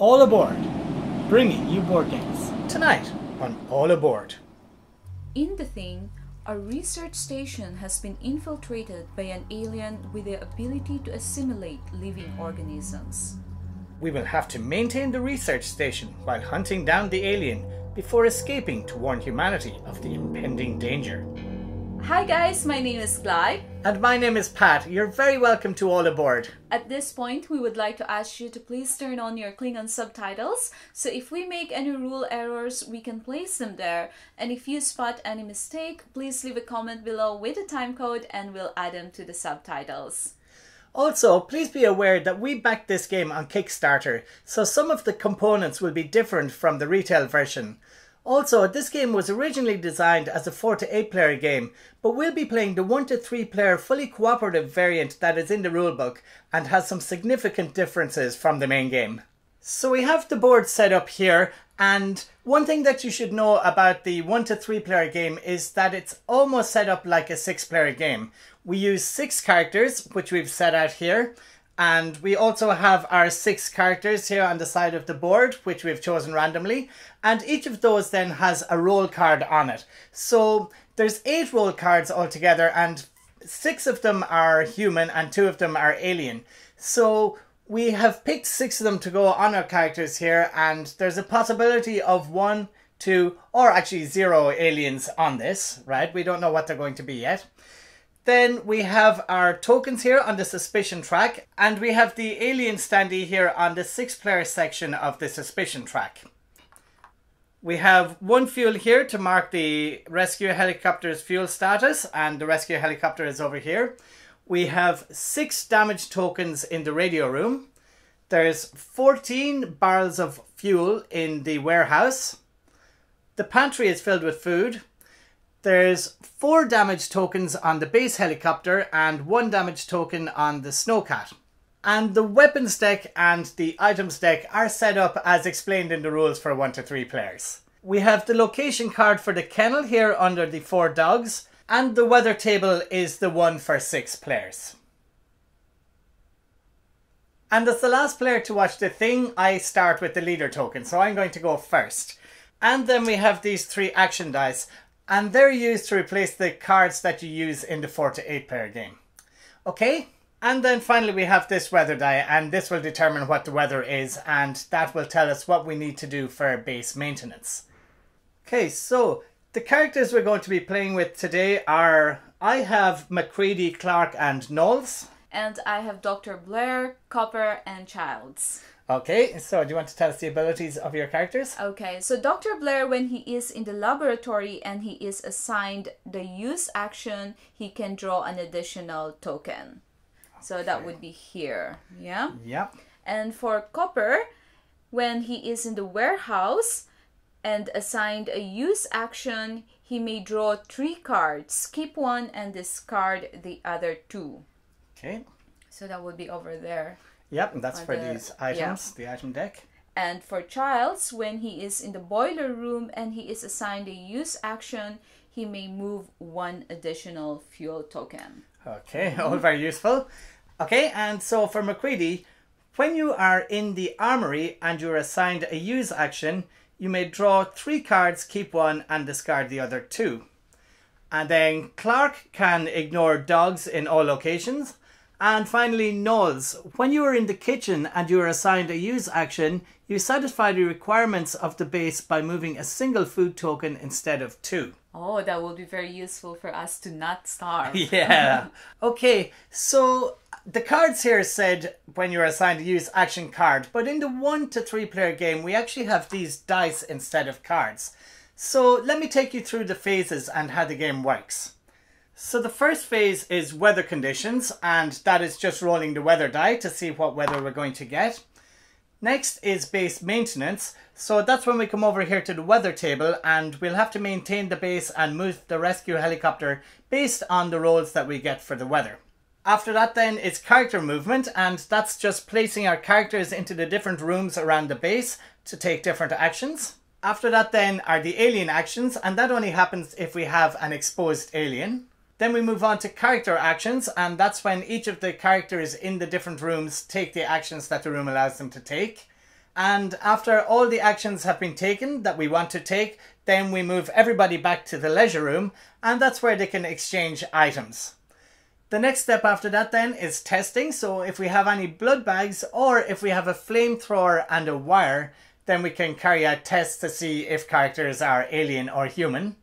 All Aboard, bringing you board games. Tonight on All Aboard. In the thing, a research station has been infiltrated by an alien with the ability to assimilate living organisms. We will have to maintain the research station while hunting down the alien before escaping to warn humanity of the impending danger. Hi guys, my name is Glai. And my name is Pat. You're very welcome to All Aboard. At this point, we would like to ask you to please turn on your Klingon subtitles. So if we make any rule errors, we can place them there. And if you spot any mistake, please leave a comment below with a time code and we'll add them to the subtitles. Also, please be aware that we backed this game on Kickstarter, so some of the components will be different from the retail version. Also, this game was originally designed as a 4 to 8 player game, but we'll be playing the 1 to 3 player fully cooperative variant that is in the rulebook and has some significant differences from the main game. So we have the board set up here and one thing that you should know about the 1 to 3 player game is that it's almost set up like a 6 player game. We use 6 characters, which we've set out here, and we also have our six characters here on the side of the board, which we've chosen randomly. And each of those then has a role card on it. So there's eight role cards altogether and six of them are human and two of them are alien. So we have picked six of them to go on our characters here and there's a possibility of one, two, or actually zero aliens on this, right? We don't know what they're going to be yet. Then we have our tokens here on the suspicion track, and we have the alien standee here on the six player section of the suspicion track. We have one fuel here to mark the rescue helicopter's fuel status, and the rescue helicopter is over here. We have six damage tokens in the radio room. There's 14 barrels of fuel in the warehouse. The pantry is filled with food. There's four damage tokens on the base helicopter and one damage token on the snowcat. And the weapons deck and the items deck are set up as explained in the rules for 1 to 3 players. We have the location card for the kennel here under the four dogs, and the weather table is the one for 6 players. And as the last player to watch the thing, I start with the leader token, so I'm going to go first. And then we have these three action dice, and they're used to replace the cards that you use in the 4 to 8 player game. Okay, and then finally we have this weather die and this will determine what the weather is and that will tell us what we need to do for base maintenance. Okay, so the characters we're going to be playing with today are I have MacReady, Clark and Nauls. And I have Dr. Blair, Copper and Childs. Okay, so do you want to tell us the abilities of your characters? Okay, so Dr. Blair, when he is in the laboratory and he is assigned the use action, he can draw an additional token. Okay. So that would be here, yeah? Yeah. And for Copper, when he is in the warehouse and assigned a use action, he may draw three cards, keep one and discard the other two. Okay. So that would be over there. Yep, and that's for the, these items, yeah. the item deck. And for Childs, when he is in the boiler room and he is assigned a use action, he may move one additional fuel token. Okay, all very useful. Okay, and so for MacReady, when you are in the armory and you're assigned a use action, you may draw three cards, keep one, and discard the other two. And then Clark can ignore dogs in all locations. And finally, Nauls. When you are in the kitchen and you are assigned a use action, you satisfy the requirements of the base by moving a single food token instead of two. Oh, that will be very useful for us to not starve. yeah. okay, so the cards here said when you're assigned a use action card, but in the one to three player game, we actually have these dice instead of cards. So let me take you through the phases and how the game works. So the first phase is weather conditions, and that is just rolling the weather die to see what weather we're going to get. Next is base maintenance, so that's when we come over here to the weather table and we'll have to maintain the base and move the rescue helicopter based on the rolls that we get for the weather. After that then is character movement and that's just placing our characters into the different rooms around the base to take different actions. After that then are the alien actions and that only happens if we have an exposed alien. Then we move on to character actions, and that's when each of the characters in the different rooms take the actions that the room allows them to take. And after all the actions have been taken that we want to take, then we move everybody back to the leisure room, and that's where they can exchange items. The next step after that then is testing. So if we have any blood bags or if we have a flamethrower and a wire, then we can carry out tests to see if characters are alien or human.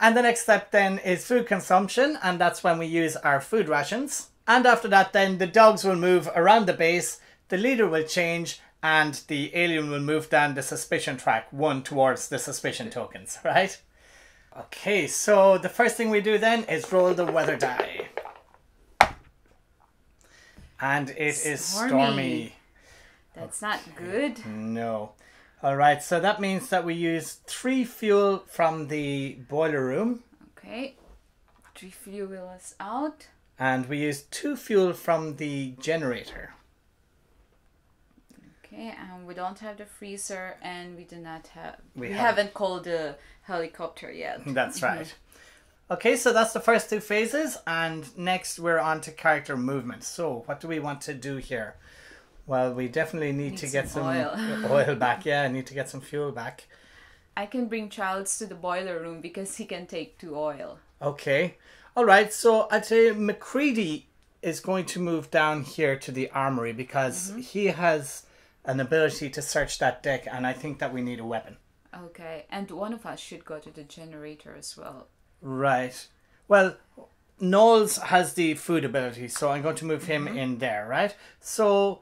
And the next step then is food consumption, and that's when we use our food rations. And after that, then the dogs will move around the base, the leader will change, and the alien will move down the suspicion track, one towards the suspicion tokens, right? Okay, so the first thing we do then is roll the weather die. And it is Stormy. stormy. That's not good. No. All right, so that means that we use three fuel from the boiler room, Okay. Three fuel is out. and we use two fuel from the generator. Okay, and we don't have the freezer, and we do not have. We We, haven't. haven't called the helicopter yet. That's right. Okay, so that's the first two phases, and next we're on to character movement. So, what do we want to do here? Well, we definitely need, Need to get some some oil. oil back. Yeah, I need to get some fuel back. I can bring Childs to the boiler room because he can take two oil. Okay. All right. So I'd say MacReady is going to move down here to the armory because mm-hmm. he has an ability to search that deck, and I think that we need a weapon. Okay, and one of us should go to the generator as well. Right. Well, Nauls has the food ability, so I'm going to move him mm-hmm. in there, right? So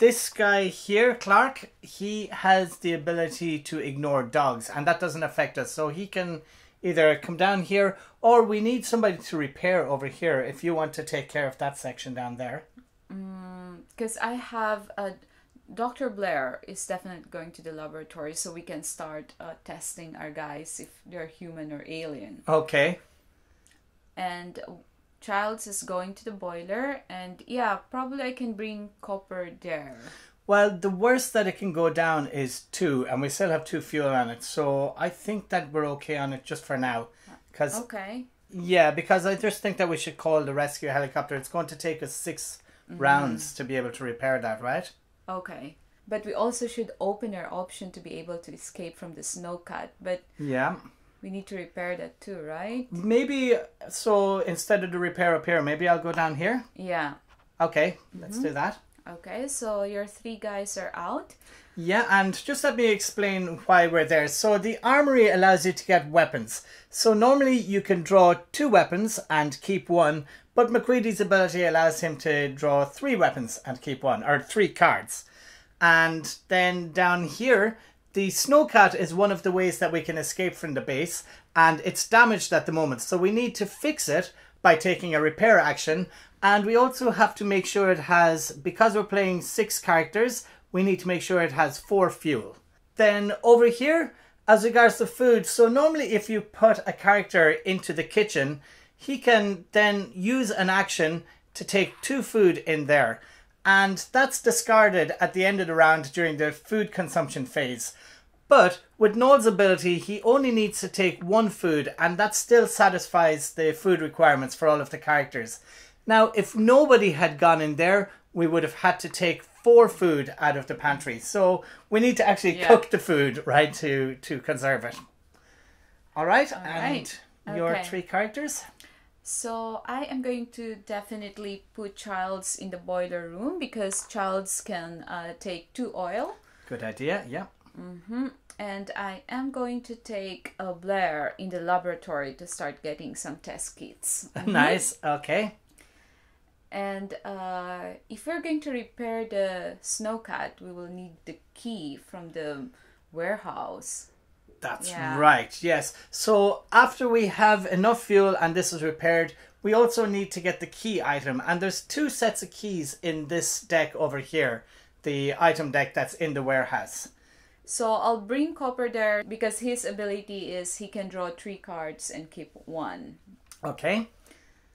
this guy here, Clark, he has the ability to ignore dogs, and that doesn't affect us. So he can either come down here, or we need somebody to repair over here if you want to take care of that section down there. Because I have a. Dr. Blair is definitely going to the laboratory so we can start uh, testing our guys if they're human or alien. Okay. And Childs is going to the boiler, and yeah, probably I can bring Copper there. Well, the worst that it can go down is two, and we still have two fuel on it. So I think that we're okay on it just for now. Because Okay. Yeah, because I just think that we should call the rescue helicopter. It's going to take us 6 mm-hmm. rounds to be able to repair that, right? Okay. But we also should open our option to be able to escape from the snowcat. But Yeah. We need to repair that too, right? Maybe so instead of the repair up here, maybe I'll go down here. Yeah. Okay, let's mm-hmm. do that. Okay, so your three guys are out. Yeah, and just let me explain why we're there. So the armory allows you to get weapons. So normally you can draw two weapons and keep one, but MacReady's ability allows him to draw three weapons and keep one, or three cards. And then down here, the snowcat is one of the ways that we can escape from the base, and it's damaged at the moment. So we need to fix it by taking a repair action. And we also have to make sure it has, because we're playing six characters, we need to make sure it has four fuel. Then over here, as regards to food, so normally if you put a character into the kitchen, he can then use an action to take two food in there. And that's discarded at the end of the round during the food consumption phase. But with Noel's ability, he only needs to take one food, and that still satisfies the food requirements for all of the characters. Now, if nobody had gone in there, we would have had to take four food out of the pantry. So we need to actually Yeah. cook the food, right, to to conserve it. All right, and right. your three characters. So I am going to definitely put Childs in the boiler room because Childs can uh, take two oil. Good idea. Yeah. And I am going to take a Blair in the laboratory to start getting some test kits. Nice. Okay. And uh, if we're going to repair the snowcat, we will need the key from the warehouse. That's Yeah. right, yes. So after we have enough fuel and this is repaired, we also need to get the key item. And there's two sets of keys in this deck over here, the item deck that's in the warehouse. So I'll bring Copper there because his ability is he can draw three cards and keep one. Okay.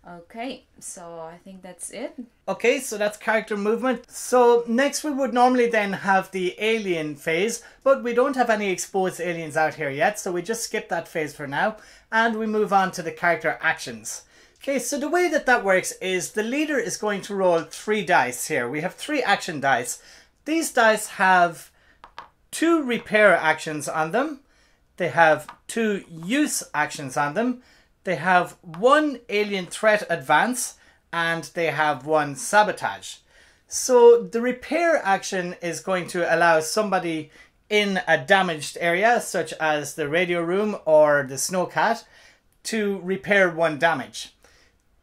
Okay, so I think that's it. Okay, so that's character movement. So next we would normally then have the alien phase, but we don't have any exposed aliens out here yet, so we just skip that phase for now, and we move on to the character actions. Okay, so the way that that works is the leader is going to roll three dice here. We have three action dice. These dice have two repair actions on them. They have two use actions on them. They have one alien threat advance and they have one sabotage. So the repair action is going to allow somebody in a damaged area, such as the radio room or the snowcat, to repair one damage.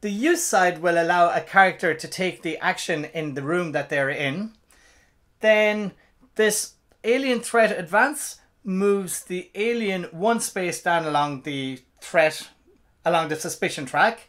The use side will allow a character to take the action in the room that they're in. Then this alien threat advance moves the alien one space down along the threat, along the suspicion track.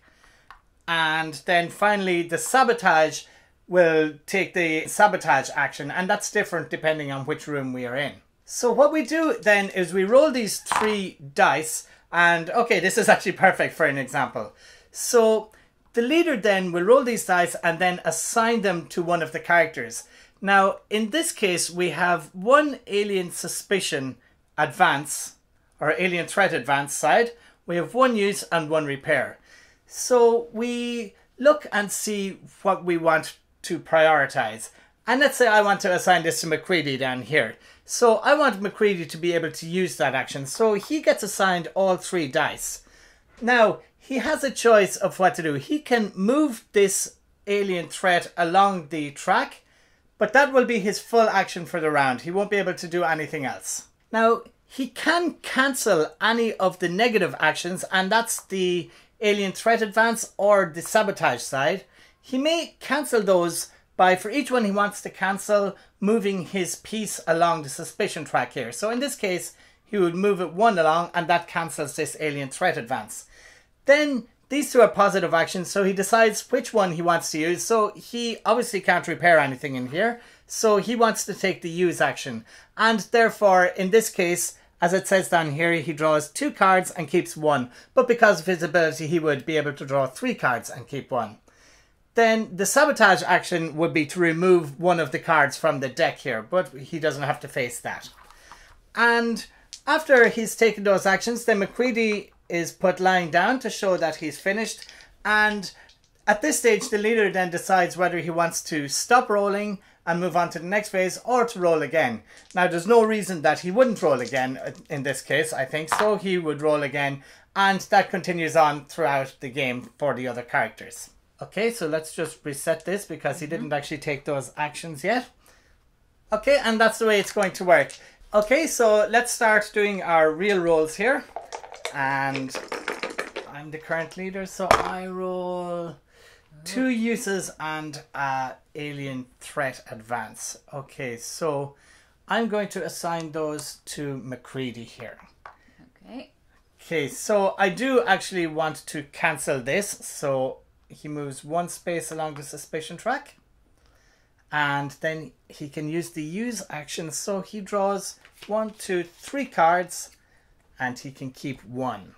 And then finally, the sabotage will take the sabotage action, and that's different depending on which room we are in. So, what we do then is we roll these three dice, and okay, this is actually perfect for an example. So, the leader then will roll these dice and then assign them to one of the characters. Now, in this case, we have one alien suspicion advance or alien threat advance side. We have one use and one repair. So we look and see what we want to prioritize. And let's say I want to assign this to MacReady down here. So I want MacReady to be able to use that action. So he gets assigned all three dice. Now, he has a choice of what to do. He can move this alien threat along the track but that will be his full action for the round. He won't be able to do anything else. Now, he can cancel any of the negative actions, and that's the alien threat advance or the sabotage side. He may cancel those by, for each one he wants to cancel, moving his piece along the suspicion track here. So in this case, he would move it one along, and that cancels this alien threat advance. Then these two are positive actions, so he decides which one he wants to use. So he obviously can't repair anything in here, so he wants to take the use action. And therefore, in this case, as it says down here, he draws two cards and keeps one. But because of his ability, he would be able to draw three cards and keep one. Then the sabotage action would be to remove one of the cards from the deck here, but he doesn't have to face that. And after he's taken those actions, then MacReady is put lying down to show that he's finished. And at this stage, the leader then decides whether he wants to stop rolling and move on to the next phase or to roll again. Now, there's no reason that he wouldn't roll again in this case, I think. So he would roll again, and that continues on throughout the game for the other characters. Okay, so let's just reset this because he mm-hmm. didn't actually take those actions yet. Okay, and that's the way it's going to work. Okay, so let's start doing our real rolls here and I'm the current leader, so I roll two uses and uh, alien threat advance. Okay, so I'm going to assign those to MacReady here. Okay. Okay, so I do actually want to cancel this, so he moves one space along the suspicion track. And then he can use the use action, so he draws one, two, three cards and he can keep one.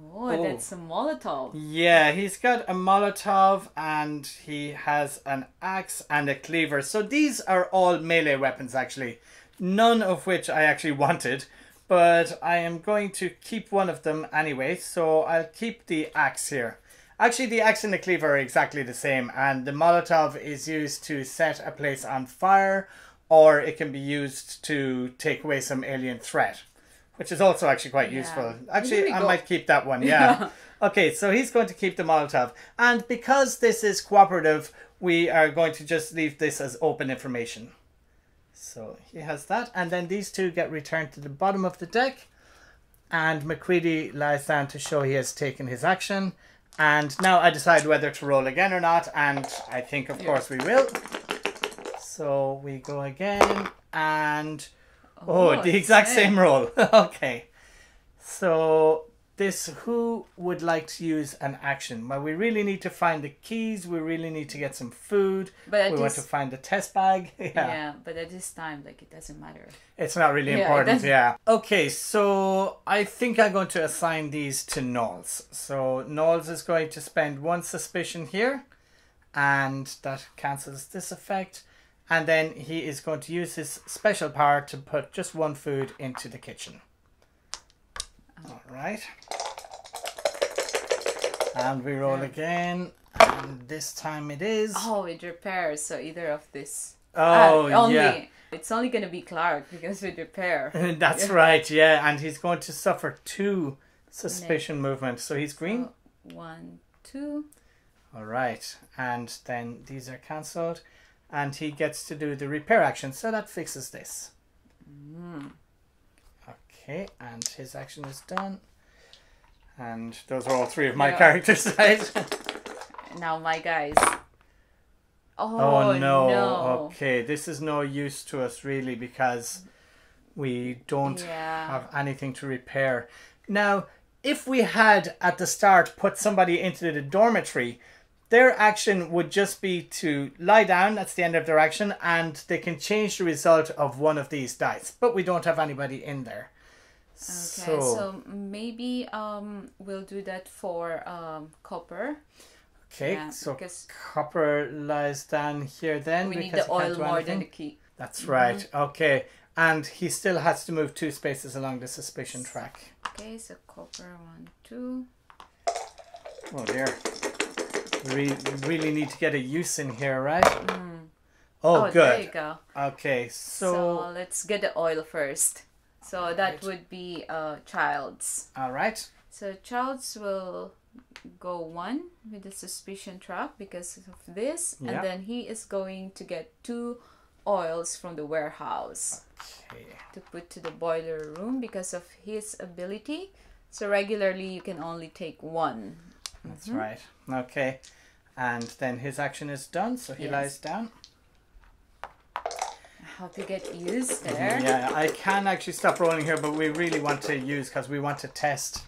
Oh, oh, that's a oh. Molotov. Yeah, he's got a Molotov and he has an axe and a cleaver. So these are all melee weapons actually. None of which I actually wanted, but I am going to keep one of them anyway. So I'll keep the axe here. Actually, the axe and the cleaver are exactly the same, and the Molotov is used to set a place on fire, or it can be used to take away some alien threat which is also actually quite yeah. useful. Actually, I might keep that one. Yeah. okay, so he's going to keep the Molotov, and because this is cooperative, we are going to just leave this as open information. So he has that, and then these two get returned to the bottom of the deck, and MacReady lies down to show he has taken his action. And now I decide whether to roll again or not, and I think, of yeah. course, we will. So we go again, and Oh, oh the exact same role. okay. So this who would like to use an action? Well, we really need to find the keys. We really need to get some food. But we want to find the test bag. yeah. yeah, but at this time, like it doesn't matter. It's not really yeah, important. Yeah. Okay, so I think I'm going to assign these to Nauls. So Nauls is going to spend one suspicion here, and that cancels this effect and then he is going to use his special power to put just one food into the kitchen. All right. And we roll again, and this time it is. Oh, it repairs, so either of this. Oh, Uh, only. yeah. It's only gonna be Clark because with repair. That's right, yeah. And he's going to suffer two suspicion movements. So he's green. One, two. All right. And then these are cancelled. And he gets to do the repair action. So that fixes this. Hmm. Okay. And his action is done. And those are all three of my Yeah. characters, right? Now my guys. Oh, Oh, no. no. Okay, this is no use to us really because we don't Yeah. have anything to repair. Now, if we had at the start put somebody into the dormitory, their action would just be to lie down, that's the end of their action, and they can change the result of one of these dice. But we don't have anybody in there. Okay, so, maybe um we'll do that for um copper. okay, yeah, so because copper lies down here then we need the oil more than the key. That's right. Okay. And he still has to move two spaces along the suspicion track. Okay, so copper one, two. Oh dear. We really need to get a use in here, right? Oh, Oh, there you good. go. Okay, So, so, let's get the oil first. So that would be uh Childs. all right. So Childs will go one with the suspicion trap because of this, Yeah. and then he is going to get two oils from the warehouse Okay. to put to the boiler room because of his ability. So regularly you can only take one. That's Mm-hmm. right. Okay. And then his action is done, so he Yes. lies down. I hope you get used mm-hmm. there? Yeah, I can actually stop rolling here, but we really want to use because we want to test.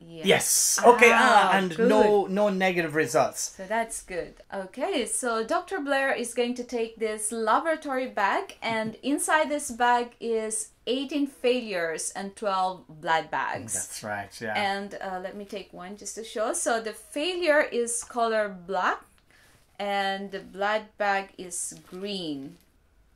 Yeah. Yes. Okay. Ah, Ah, and no no negative results. So that's good. Okay, so Dr. Blair is going to take this laboratory bag, and inside this bag is 18 failures and 12 blood bags. That's right. Yeah. And uh, let me take one just to show. So the failure is color black, and the blood bag is green.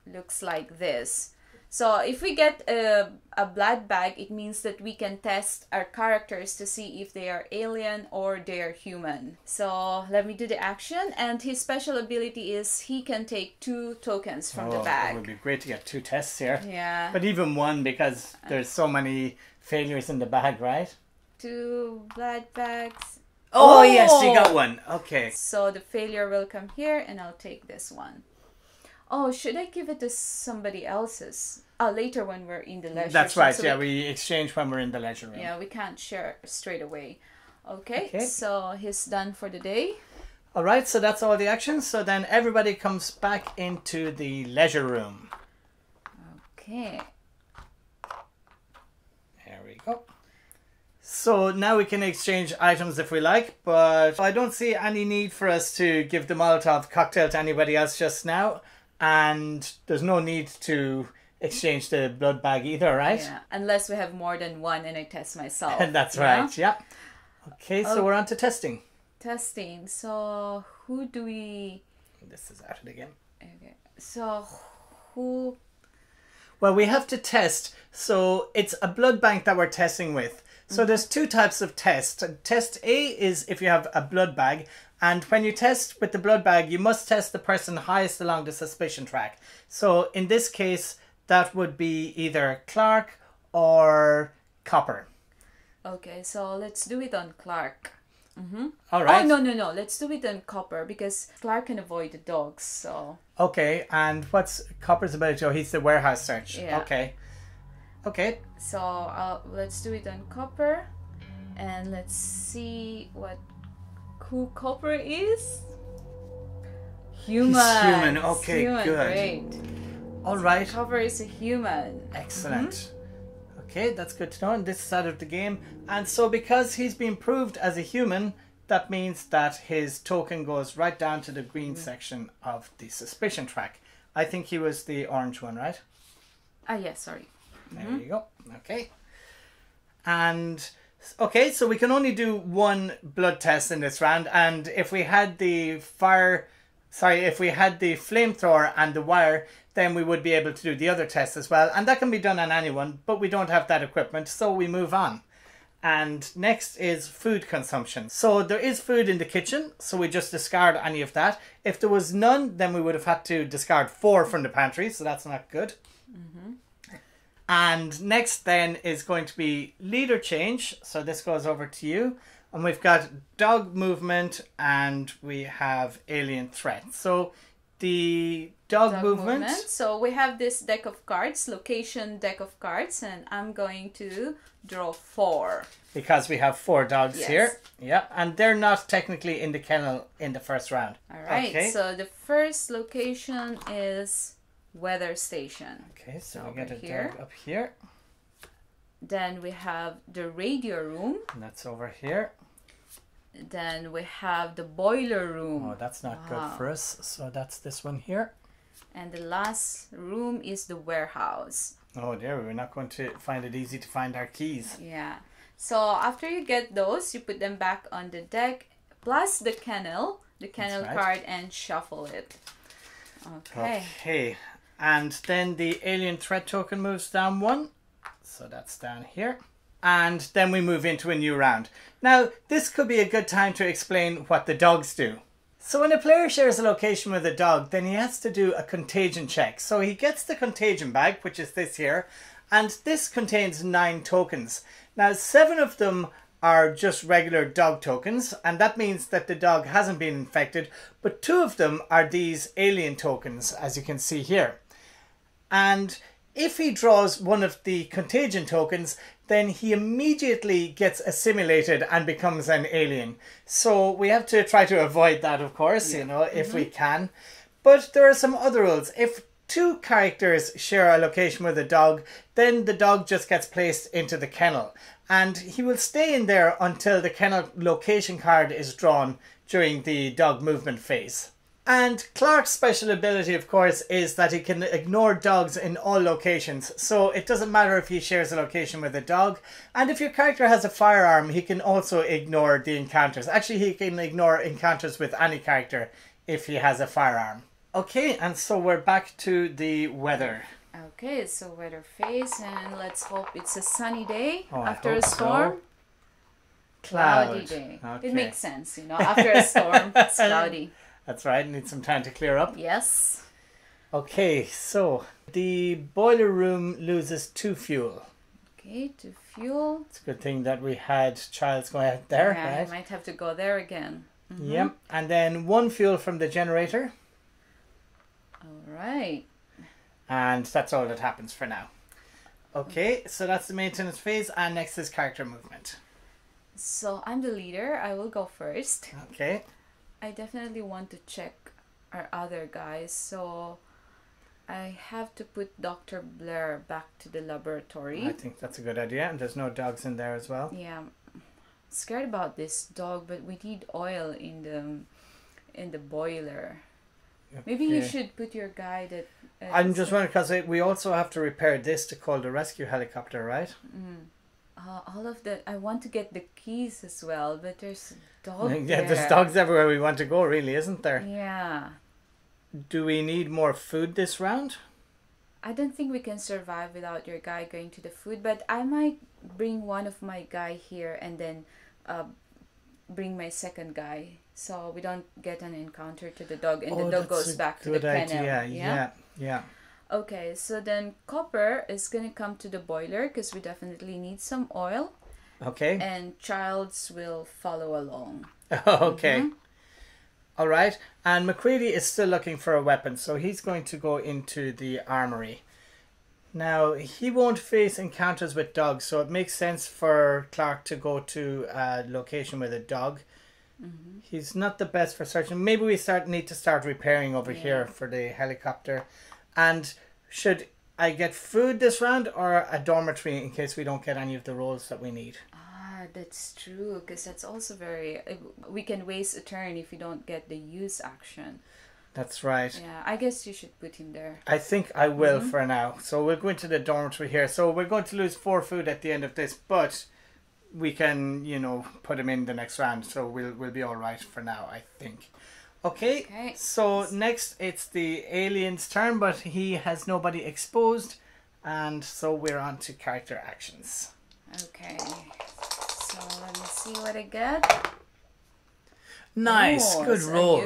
Looks like this. So if we get a, a blood bag, it means that we can test our characters to see if they are alien or they are human. So let me do the action. And his special ability is he can take two tokens from oh, the bag. It would be great to get two tests here. Yeah, But even one because there's so many failures in the bag, right? two blood bags. Oh, yes, you got oh! one. Okay. So the failure will come here, and I'll take this one. Oh, should I give it to somebody else's? Oh, later when we're in the leisure. Room. That's room, right. so yeah, we- we exchange when we're in the leisure room. yeah, we can't share straight away. Okay, Okay. so he's done for the day. All right, so that's all the actions. So then everybody comes back into the leisure room. Okay. There we go. So now we can exchange items if we like, but I don't see any need for us to give the Molotov cocktail to anybody else just now. And there's no need to exchange the blood bag either, right? Yeah, unless we have more than one, and I test myself. And that's right, yeah. Okay, so Oh. we're on to testing. Testing. So who do we? This is out of the game. Okay. So who? Well, we have to test. So it's a blood bank that we're testing with. So mm-hmm. there's two types of test. Test A is if you have a blood bag, and when you test with the blood bag, you must test the person highest along the suspicion track. So in this case, that would be either Clark or Copper. Okay, so let's do it on Clark. All right. Oh no no no! Let's do it on Copper because Clark can avoid the dogs. So Okay, and what's Copper's ability? Oh, he's the warehouse search. Yeah. Okay. Okay. so uh, let's do it on Copper, and let's see what who Copper is. Human. He's human, okay, human, good. Great. All right. Copper is a human. Excellent. Mm-hmm. Okay, that's good to know. And this is out of the game. And so, because he's been proved as a human, that means that his token goes right down to the green mm-hmm. section of the suspicion track. I think he was the orange one, right? Ah yes, sorry. There mm-hmm. you go. Okay. And okay, so we can only do one blood test in this round. And if we had the fire, sorry, if we had the flamethrower and the wire, then we would be able to do the other test as well. And that can be done on anyone, but we don't have that equipment, so we move on. And next is food consumption. So there is food in the kitchen, so we just discard any of that. If there was none, then we would have had to discard four from the pantry, so that's not good. Mm-hmm. And next then is going to be leader change. So this goes over to you. And we've got dog movement and we have alien threat. So the dog, Dog movement, So we have this deck of cards, location deck of cards, and I'm going to draw four. because we have four dogs Yes. here. Yeah, and they're not technically in the kennel in the first round. All right. Okay. So the first location is weather station. Okay, so we get a here. dog up here. Then we have the radio room. And that's over here. Then we have the boiler room. Oh, that's not Wow. good for us. So that's this one here. And the last room is the warehouse. Oh, there, we're not going to find it easy to find our keys. Yeah. So after you get those, you put them back on the deck, plus the kennel, the kennel right. card, and shuffle it. Okay. Okay. And then the alien threat token moves down one. So that's down here. And then we move into a new round. Now, this could be a good time to explain what the dogs do. So when a player shares a location with a dog, then he has to do a contagion check. So he gets the contagion bag, which is this here, and this contains nine tokens. Now, seven of them are just regular dog tokens, and that means that the dog hasn't been infected, but two of them are these alien tokens, as you can see here. And if he draws one of the contagion tokens, then he immediately gets assimilated and becomes an alien. So we have to try to avoid that, of course, you know, if we mm-hmm. can. But there are some other rules. If two characters share a location with a dog, then the dog just gets placed into the kennel. And he will stay in there until the kennel location card is drawn during the dog movement phase. And Clark's special ability, of course, is that he can ignore dogs in all locations. So it doesn't matter if he shares a location with a dog. And if your character has a firearm, he can also ignore the encounters. Actually, he can ignore encounters with any character if he has a firearm. Okay, and so we're back to the weather. Okay, so weather phase, and let's hope it's a sunny day Oh, after a hope so. storm. Cloudy day. Okay. It makes sense, you know. After a storm, it's cloudy. That's right, need some time to clear up. Yes. Okay, so the boiler room loses two fuel. Okay, to fuel. It's a good thing that we had Childs going out there, yeah, right? I might have to go there again. Mm-hmm. Yep. And then one fuel from the generator, All right. and that's all that happens for now. Okay, so that's the maintenance phase, and next is character movement. So I'm the leader. I will go first. Okay, I definitely want to check our other guys. So I have to put Dr. Blair back to the laboratory. I think that's a good idea, and there's no dogs in there as well. Yeah, I'm scared about this dog, but we need oil in the in the boiler. Maybe you should put your guy that. Uh, I'm just wondering because we also have to repair this to call the rescue helicopter, right? Uh, all of that. I want to get the keys as well, but there's dog. yeah, there's dogs everywhere we want to go, really, isn't there? Yeah, Do we need more food this round? I don't think we can survive without your guy going to the food, but I might bring one of my guy here and then uh, bring my second guy, so we don't get an encounter to the dog, and Oh, the dog goes back to the kennel. idea. Yeah, yeah. Okay, so then copper is gonna come to the boiler because we definitely need some oil, Okay. and Childs will follow along. okay. Mm-hmm. All right. And MacReady is still looking for a weapon, so he's going to go into the armory. Now, he won't face encounters with dogs, so it makes sense for Clark to go to a location with a dog. Mm-hmm. He's not the best for searching. Maybe we start need to start repairing over Yeah. here for the helicopter. And should I get food this round or a dormitory in case we don't get any of the rolls that we need? That's true because that's also very. uh, We can waste a turn if we don't get the use action. That's right. Yeah, I guess you should put him there. I think I will Mm-hmm. for now. So we're going to the dormitory here. So we're going to lose four food at the end of this, but we can, you know, put him in the next round. So we'll we'll be all right for now, I think. Okay. Okay. So next it's the alien's turn, but he has nobody exposed, and so we're on to character actions. Okay. So let me see what I get. Nice, good roll.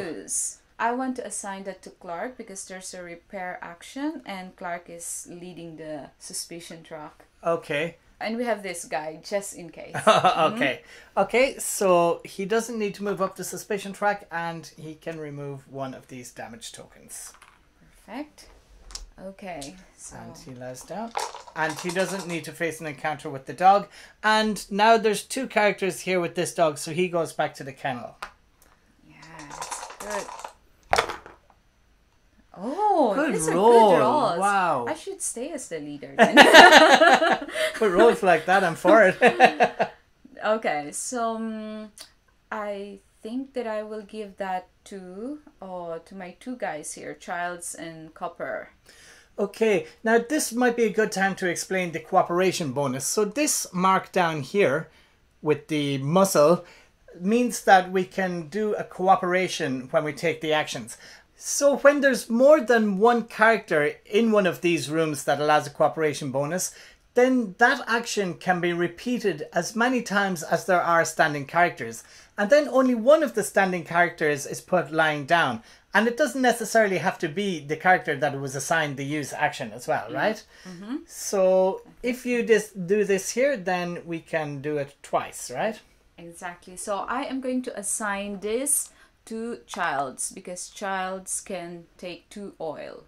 I want to assign that to Clark because there's a repair action and Clark is leading the suspicion track. Okay. And we have this guy just in case. okay. Mm-hmm. Okay, so he doesn't need to move up the suspicion track and he can remove one of these damage tokens. Perfect. Okay. So And he lies down. And he doesn't need to face an encounter with the dog. And now there's two characters here with this dog, so he goes back to the kennel. yes, good. Oh, Good these are roll. good rolls. Wow. I should stay as the leader then. But rolls like that, I'm for it. okay, so um, I think that I will give that to oh to my two guys here, Childs and Copper. Okay, now this might be a good time to explain the cooperation bonus. So this mark down here with the muscle means that we can do a cooperation when we take the actions. So when there's more than one character in one of these rooms that allows a cooperation bonus, then that action can be repeated as many times as there are standing characters. And then only one of the standing characters is put lying down. And it doesn't necessarily have to be the character that was assigned the use action as well, mm-hmm. right? Mm-hmm. So if you just do this here, then we can do it twice, right? Exactly. So I am going to assign this to Childs because Childs can take two oil.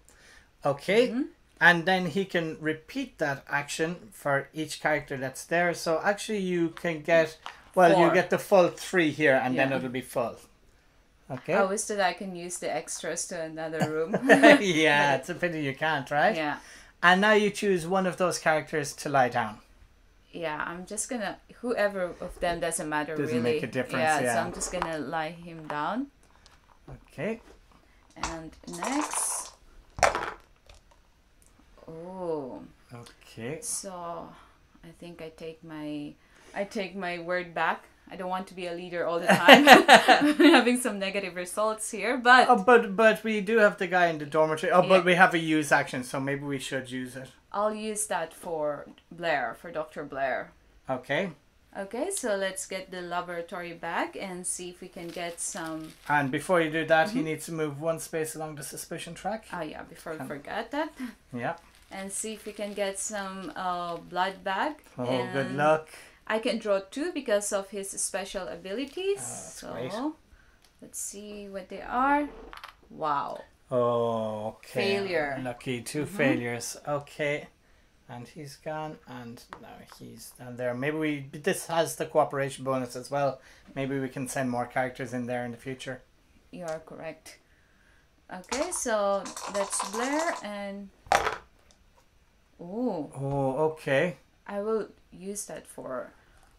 Okay. Mm-hmm. And then he can repeat that action for each character that's there. So actually, you can get, well, you get the full three here, and then it'll be full. Okay. I wish that I can use the extras to another room. yeah, it's a pity you can't, right? yeah. And now you choose one of those characters to lie down. Yeah, I'm just gonna whoever of them doesn't matter Doesn't really. make a difference, Yeah, yeah. so I'm just gonna lie him down. Okay. And next Oh Okay. so I think I take my I take my word back. I don't want to be a leader all the time. Having some negative results here, but Oh, but but we do have the guy in the dormitory. Oh, Yeah. but we have a use action, so maybe we should use it. I'll use that for Blair, for Dr. Blair. Okay. Okay, so let's get the laboratory back and see if we can get some. And before you do that, Mm-hmm. he needs to move one space along the suspicion track. Oh, yeah, before we forget that. Yeah. And see if we can get some uh, blood back. Oh, and good luck. I can draw two because of his special abilities. that's so great. let's see what they are. Wow. Oh, okay. Failure. Lucky, 2 Mm-hmm. failures. Okay. And he's gone, and now he's down there. Maybe we. This has the cooperation bonus as well. Maybe we can send more characters in there in the future. You are correct. Okay, so that's Blair and. Oh, Oh, okay. I will use that for.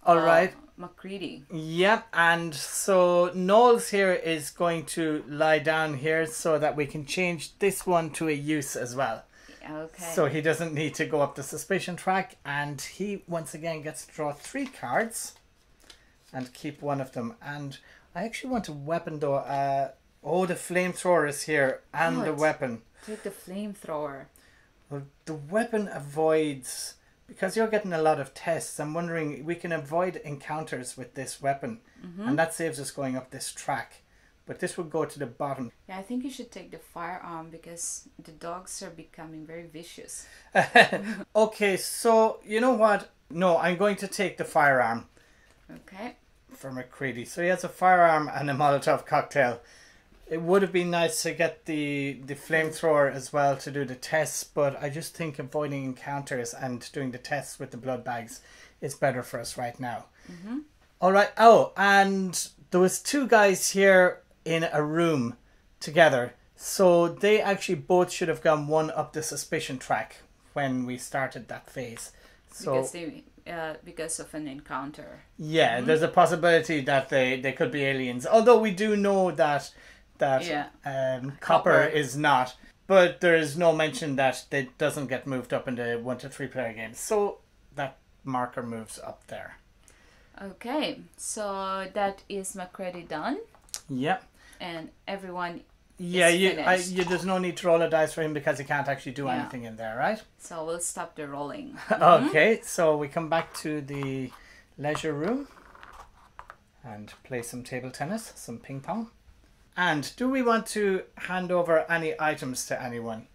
All uh, right. MacReady. Yep, and so Nauls here is going to lie down here so that we can change this one to a use as well. Okay. So he doesn't need to go up the suspicion track, and he once again gets to draw three cards and keep one of them. And I actually want a weapon though. Uh, oh, the flamethrower is here, and the weapon. Take the flamethrower. Well, the weapon avoids because you're getting a lot of tests. I'm wondering we can avoid encounters with this weapon, mm-hmm. and that saves us going up this track. But this would go to the bottom. Yeah, I think you should take the firearm because the dogs are becoming very vicious. okay, so you know what? No, I'm going to take the firearm Okay. for MacReady. So he has a firearm and a Molotov cocktail. It would have been nice to get the the flamethrower as well to do the tests, but I just think avoiding encounters and doing the tests with the blood bags is better for us right now. All right. Oh, and there was two guys here in a room together, so they actually both should have gone one up the suspicion track when we started that phase. So because they uh, because of an encounter. yeah, there's a possibility that they, they could be aliens. Although we do know that that Yeah. um, copper, Copper. is not. But there is no mention that it doesn't get moved up into one to three player games. So that marker moves up there. Okay, so that is MacReady done, Yep. and everyone. Yeah, you, I, you, there's no need to roll a dice for him because he can't actually do Yeah. anything in there, right? So we'll stop the rolling. Okay, so we come back to the leisure room. and play some table tennis, some ping pong. And do we want to hand over any items to anyone?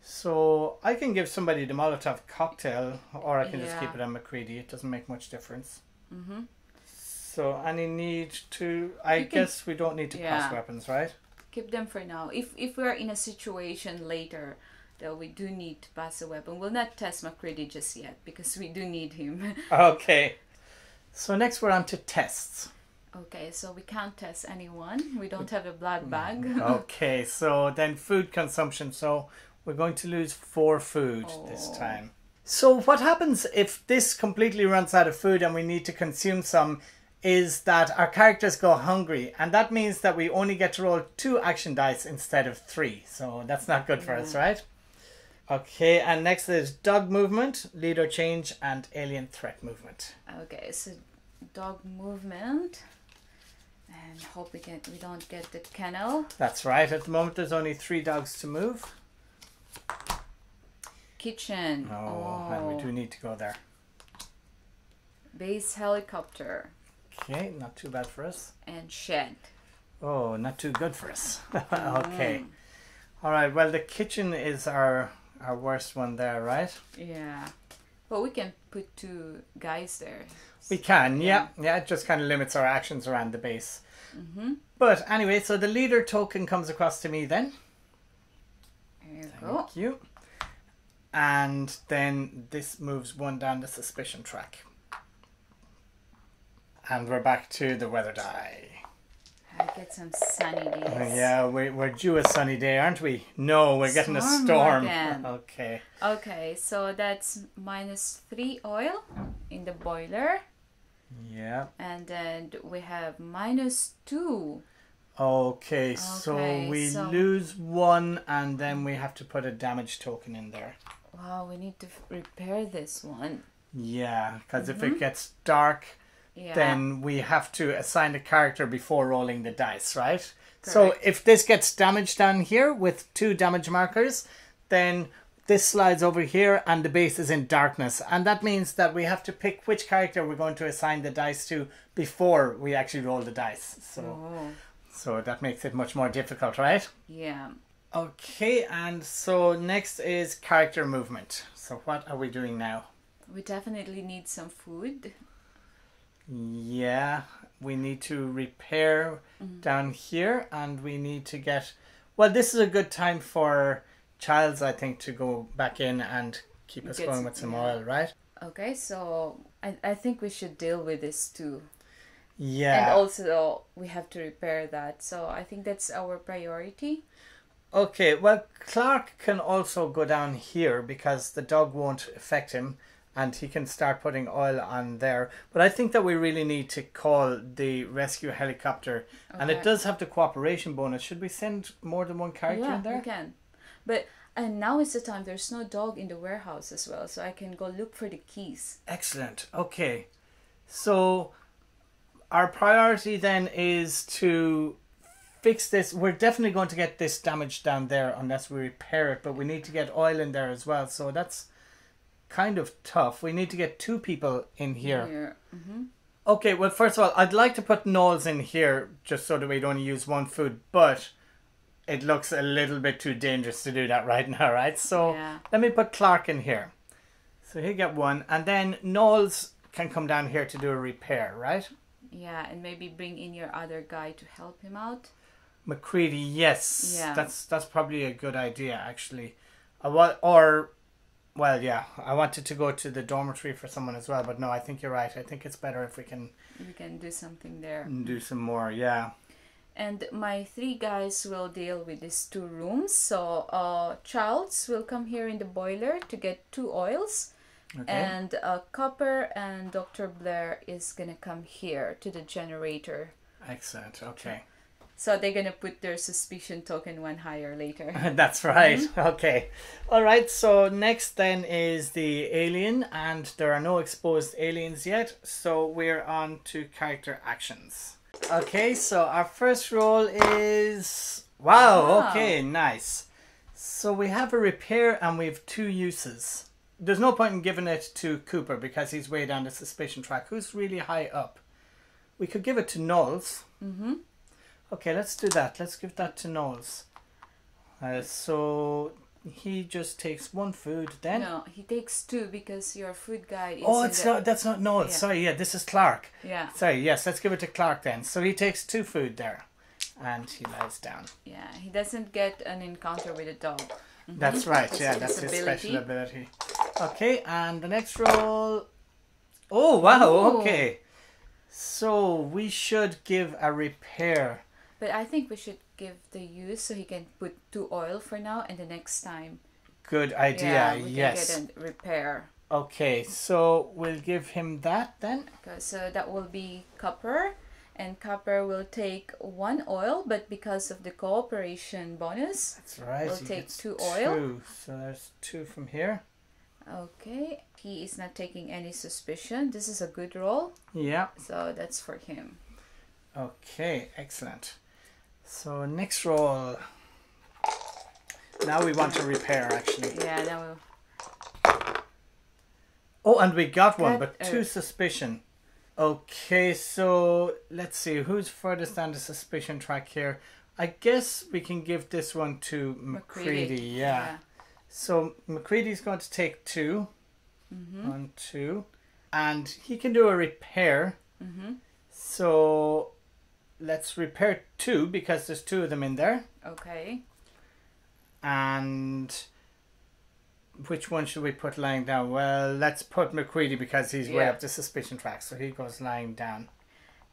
So I can give somebody the Molotov cocktail, or I can just keep Yeah. it on MacReady. It doesn't make much difference. Mm-hmm. So any need to? I You can- guess we don't need to pass weapons, right? Keep them for now. If if we're in a situation later that we do need to pass a weapon, we'll not test MacReady just yet because we do need him. Okay. So next we're on to tests. Okay, so we can't test anyone. We don't have a blood mm-hmm. bag. Okay, so then food consumption. So we're going to lose four food this Oh. time. So what happens if this completely runs out of food and we need to consume some is that our characters go hungry and that means that we only get to roll two action dice instead of three. So that's not good for us, right? Okay, and next is dog movement, leader change, and alien threat movement. Okay, so dog movement. And hope we can we don't get the kennel. That's right. At the moment, there's only three dogs to move. Kitchen. Oh, and we do oh. need to go there. Base helicopter Okay, not too bad for us. and shed. Oh, not too good for us. Mm. okay. All right. Well, the kitchen is our our worst one there, right? Yeah. But we can put two guys there. We can. Yeah. Yeah. It just kind of limits our actions around the base. Mm-hmm. But anyway, so the leader token comes across to me then. There you go. Thank you. And then this moves one down the suspicion track. And we're back to the weather die. I get some sunny days. Oh, yeah, we, we're due a sunny day, aren't we? No, we're getting a Storm storm. again. Okay. Okay, so that's minus three oil in the boiler, Yeah. and then we have minus two. Okay, so we so- lose one and then we have to put a damage token in there. Wow, we need to repair this one. Yeah, because if it gets dark, Mm-hmm. Yeah. then we have to assign a character before rolling the dice, right? So if this gets damaged down here with two damage markers, then this slides over here and the base is in darkness. And that means that we have to pick which character we're going to assign the dice to before we actually roll the dice. So Oh, so that makes it much more difficult, right? yeah. Okay, and so next is character movement. So what are we doing now? We definitely need some food. Yeah, we need to repair Mm-hmm. down here and we need to get well this is a good time for Childs I think to go back in and keep us Get going with some yeah. oil, right? Okay, so I, I think we should deal with this too. Yeah. And also, we have to repair that. So I think that's our priority. Okay, well Clark can also go down here because the dog won't affect him and he can start putting oil on there. But I think that we really need to call the rescue helicopter and it does have the cooperation bonus. Should we send more than one character yeah, in there? Yeah, we can. But and now is the time. There's no dog in the warehouse as well, so I can go look for the keys. Excellent. Okay. So our priority then is to fix this. We're definitely going to get this damage down there unless we repair it, but we need to get oil in there as well. So that's kind of tough. We need to get two people in here. Here. hmm Okay, well first of all, I'd like to put Nauls in here just so that we'd only use one food, but it looks a little bit too dangerous to do that right now, right? So Yeah. let me put Clark in here. So he'll get one, and then Nauls can come down here to do a repair, right? Yeah, and maybe bring in your other guy to help him out. MacReady, yes, Yeah. that's that's probably a good idea actually. I or, well, yeah, I wanted to go to the dormitory for someone as well, but no, I think you're right. I think it's better if we can We can do something there. And do some more. Yeah. And my three guys will deal with these two rooms. So uh, Charles will come here in the boiler to get two oils. Okay. And uh, Copper and Dr. Blair is gonna come here to the generator. Excellent. Okay. So they're gonna put their suspicion token one higher later. That's right. Mm-hmm. Okay. All right. So next then is the alien, and there are no exposed aliens yet. So we're on to character actions. Okay. So our first roll is wow. Wow. Okay. Nice. So we have a repair and we have two uses. There's no point in giving it to Cooper because he's way down the suspicion track. Who's really high up? we could give it to Nauls. Mm-hmm. Okay, let's do that. Let's give that to Nauls. Uh, so he just takes one food then. No, he takes two because your food guy is. oh, it's the- not. That's not no Yeah. Sorry, yeah, this is Clark. Yeah, Sorry, yes, let's give it to Clark then. So he takes two food there, and he lies down. yeah. He doesn't get an encounter with a dog. Mhm. That's right. Yeah, that's his special ability. ability. Okay, and the next roll. Oh wow! Ooh. Okay, so we should give a repair. But I think we should give the use so he can put two oil for now, and the next time, Good idea. yeah, we yes. can get a repair. Okay, so we'll give him that then. Okay, so that will be copper, and copper will take one oil, but because of the cooperation bonus, That's right. We'll take two oil. Two. So there's two from here. okay, he is not taking any suspicion. This is a good roll, Yeah. so that's for him. Okay, excellent. So next roll. Now we want to repair actually. Yeah, now we'll Oh, and we got one, but two suspicion. Okay, so let's see who's furthest down the suspicion track here. I guess we can give this one to MacReady. Yeah. So MacReady's going to take two. Mm-hmm. One, two. And he can do a repair. Mm-hmm. So let's repair two because there's two of them in there. Okay. And which one should we put lying down? Well, let's put MacReady because he's way up the suspicion track, so he goes lying down.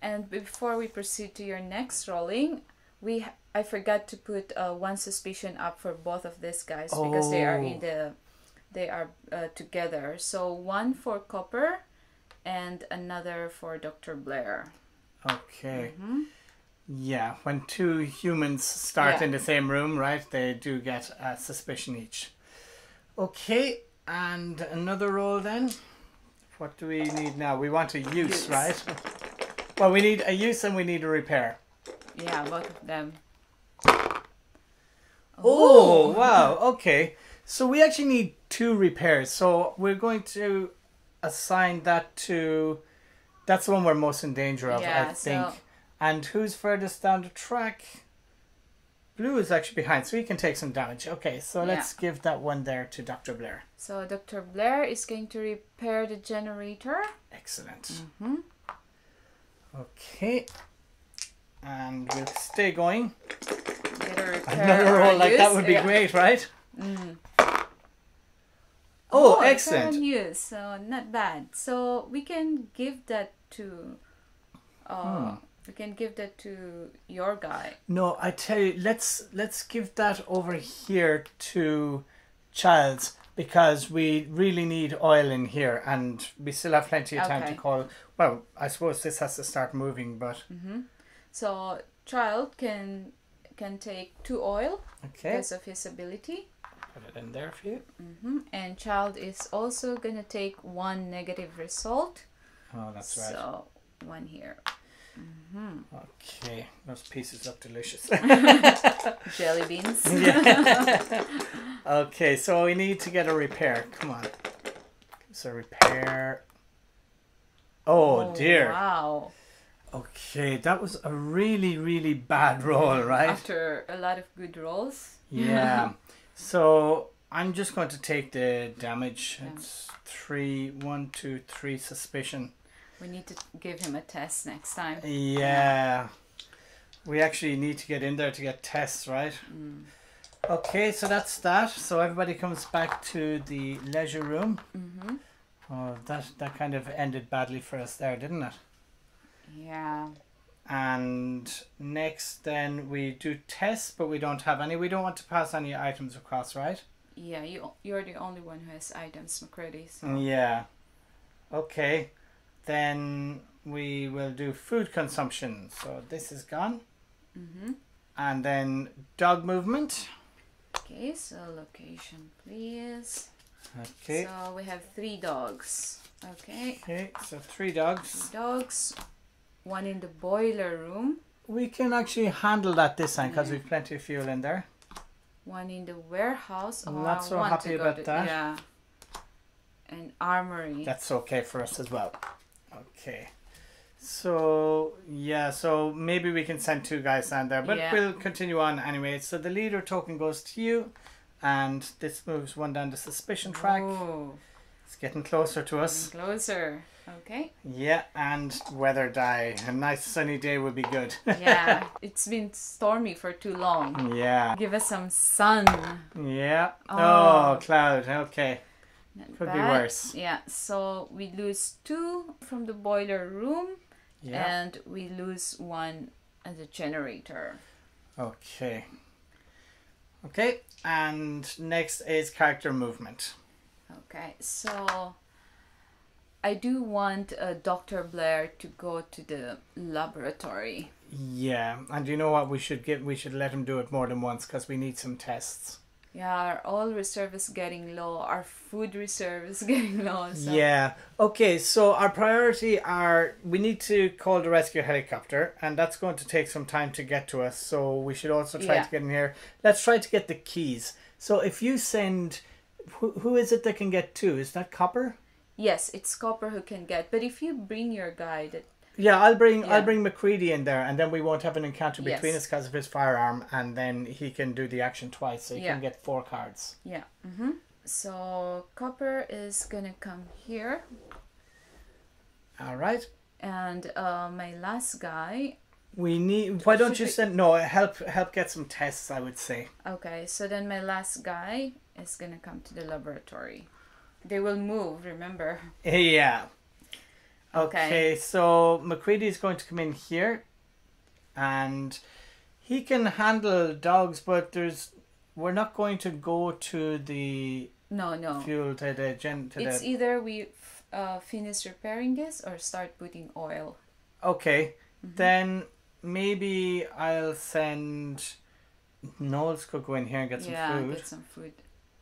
And before we proceed to your next rolling, we I forgot to put uh, one suspicion up for both of these guys because they are in Oh. the they are uh, together. So one for Copper and another for Dr. Blair. Okay. Mhm. Yeah, when two humans start Yeah. in the same room, right, they do get a suspicion each. Okay, and another roll then. What do we need now? We want a use, Use. right? Well, we need a use and we need a repair. Yeah, both of them. Oh, wow. Okay. So we actually need two repairs. So we're going to assign that to. That's the one we're most in danger of, I think. so- And who's furthest down the track? Blue is actually behind, so he can take some damage. Okay, so let's give that one there to Dr. Blair. So Dr. Blair is going to repair the generator. Excellent. hmm Okay. And we'll stay going. Get a repair Another roll like that would be Yeah. great, right? Mm. Oh, repair excellent. use, so not bad. So we can give that to. Uh, Hmm. We can give that to your guy. No, I tell you, let's let's give that over here to Childs because we really need oil in here, and we still have plenty of time Okay. to call. Well, I suppose this has to start moving, but hmm So child can can take two oil okay, because of his ability. put it in there for you. hmm And child is also gonna take one negative result. Oh, that's right. So one here. Hmm Okay, those pieces look delicious. Jelly beans. yeah. okay, so we need to get a repair. Come on. So repair. Oh, dear. Wow. Okay, that was a really, really bad roll, right? After a lot of good rolls. Yeah. so I'm just going to take the damage. Yeah. It's three, one, two, three suspicion. We need to give him a test next time. Yeah. We actually need to get in there to get tests, right? Mm. Okay, so that's that. So everybody comes back to the leisure room. hmm Oh, that that kind of ended badly for us there, didn't it? Yeah. And next, then we do tests, but we don't have any. We don't want to pass any items across, right? Yeah, you you're the only one who has items, MacReady. So. Yeah. Okay. Then we will do food consumption. So this is gone. Mm-hmm. And then dog movement. Okay, so location, please. Okay. So we have three dogs. Okay, Okay, so three dogs. three dogs. One in the boiler room. We can actually handle that this time because Yeah. we've plenty of fuel in there. One in the warehouse. I'm Oh, not I so happy about to- that. Yeah. An armory. That's okay for us as well. Okay. So yeah, so maybe we can send two guys down there, but Yeah. we'll continue on anyway. So the leader token goes to you, and this moves one down the suspicion track. Oh, It's getting closer to us. closer. Okay. Yeah, and weather die. A nice sunny day would be good. Yeah, it's been stormy for too long. yeah, Give us some sun. yeah. Oh. Oh, cloud. Okay, Not Could be worse. Yeah, so we lose two from the boiler room yeah. and we lose one at the generator. Okay. Okay, and next is character movement. Okay, so I do want uh, Dr. Blair to go to the laboratory. Yeah, and you know what? We should get. We should let him do it more than once because we need some tests. Yeah, our oil reserve is getting low. Our food reserve is getting low. So. Yeah. Okay. So our priority are we need to call the rescue helicopter, and that's going to take some time to get to us. So we should also try Yeah. to get in here. Let's try to get the keys. So if you send, who, who is it that can get two? Is that Copper? Yes, it's Copper who can get. But if you bring your guy, that Yeah, I'll bring Yeah. I'll bring MacReady in there, and then we won't have an encounter between Yes. us because of his firearm, and then he can do the action twice, so he Yeah. can get four cards. yeah. Mm-hmm. So Copper is gonna come here, All right. and uh, my last guy. We need. Why don't you we- send? No, help help get some tests. I would say. Okay, so then my last guy is gonna come to the laboratory. They will move. Remember. Yeah. Okay. Okay, so MacReady is going to come in here, and he can handle dogs, but there's we're not going to go to the No, no. fuel to the gen to It's the. either we f- uh, finish repairing this or start putting oil. Okay, Mm-hmm. then maybe I'll send. Nauls could go in here and get some yeah, food. get some food.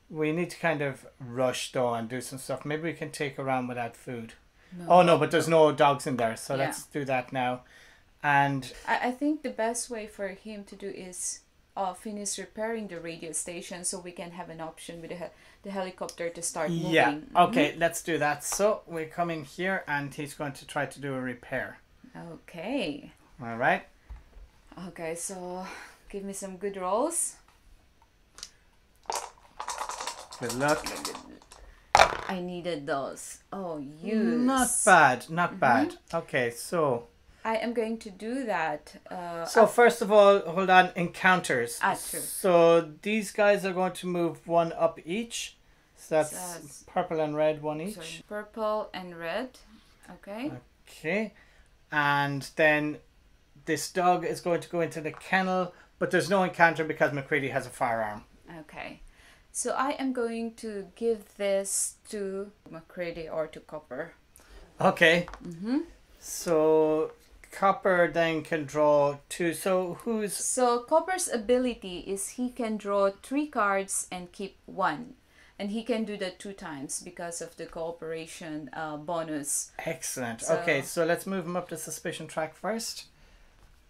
We need to kind of rush though and do some stuff. Maybe we can take around without food. No. Oh no, but there's no dogs in there, so Yeah. let's do that now. And I, I think the best way for him to do is uh, finish repairing the radio station so we can have an option with the, he- the helicopter to start moving. yeah, Mhm. okay, let's do that. So we're coming here, and he's going to try to do a repair. Okay. All right. Okay, so give me some good rolls. Good luck. I needed those. Oh, you. Not bad. Not Mm-hmm. bad. Okay, so I am going to do that. Uh, so first of all, hold on. Encounters. Ah, true. So these guys are going to move one up each. So that's That's- purple and red, one so each. purple and red. Okay. Okay. And then this dog is going to go into the kennel, but there's no encounter because MacReady has a firearm. Okay. So I am going to give this to MacReady or to Copper. Okay. Mm-hmm. So Copper then can draw two. So who's So Copper's ability is he can draw three cards and keep one. And he can do that two times because of the cooperation uh, bonus. excellent? So- Okay, so let's move him up the suspicion track first,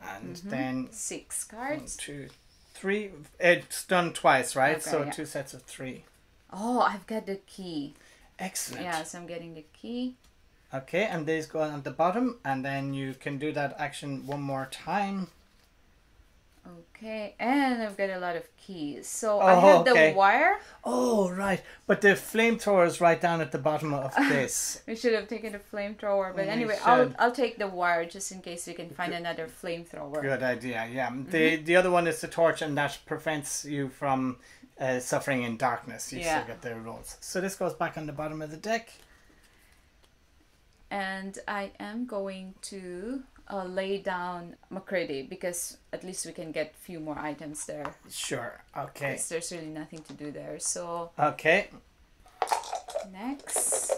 and Mm-hmm. then Six one, cards. two, three. It's done twice, right? Okay, so yeah. two sets of three. Oh, I've got the key. Excellent. Yeah, so I'm getting the key. Okay, and these go on the bottom, and then you can do that action one more time. Okay, and I've got a lot of keys. So I Oh, have okay. the wire. Oh, right. But the flamethrower is right down at the bottom of this. We should have taken the flamethrower, but We anyway, I'll. I'll take the wire just in case we can find another flamethrower. Good idea. Yeah. Mm-hmm. The the other one is the torch, and that prevents you from uh, suffering in darkness. You Yeah. still get the rolls. So this goes back on the bottom of the deck. And I am going to uh, lay down MacReady because at least we can get a few more items there. Sure. Okay. 'Cause there's really nothing to do there. So Okay. next.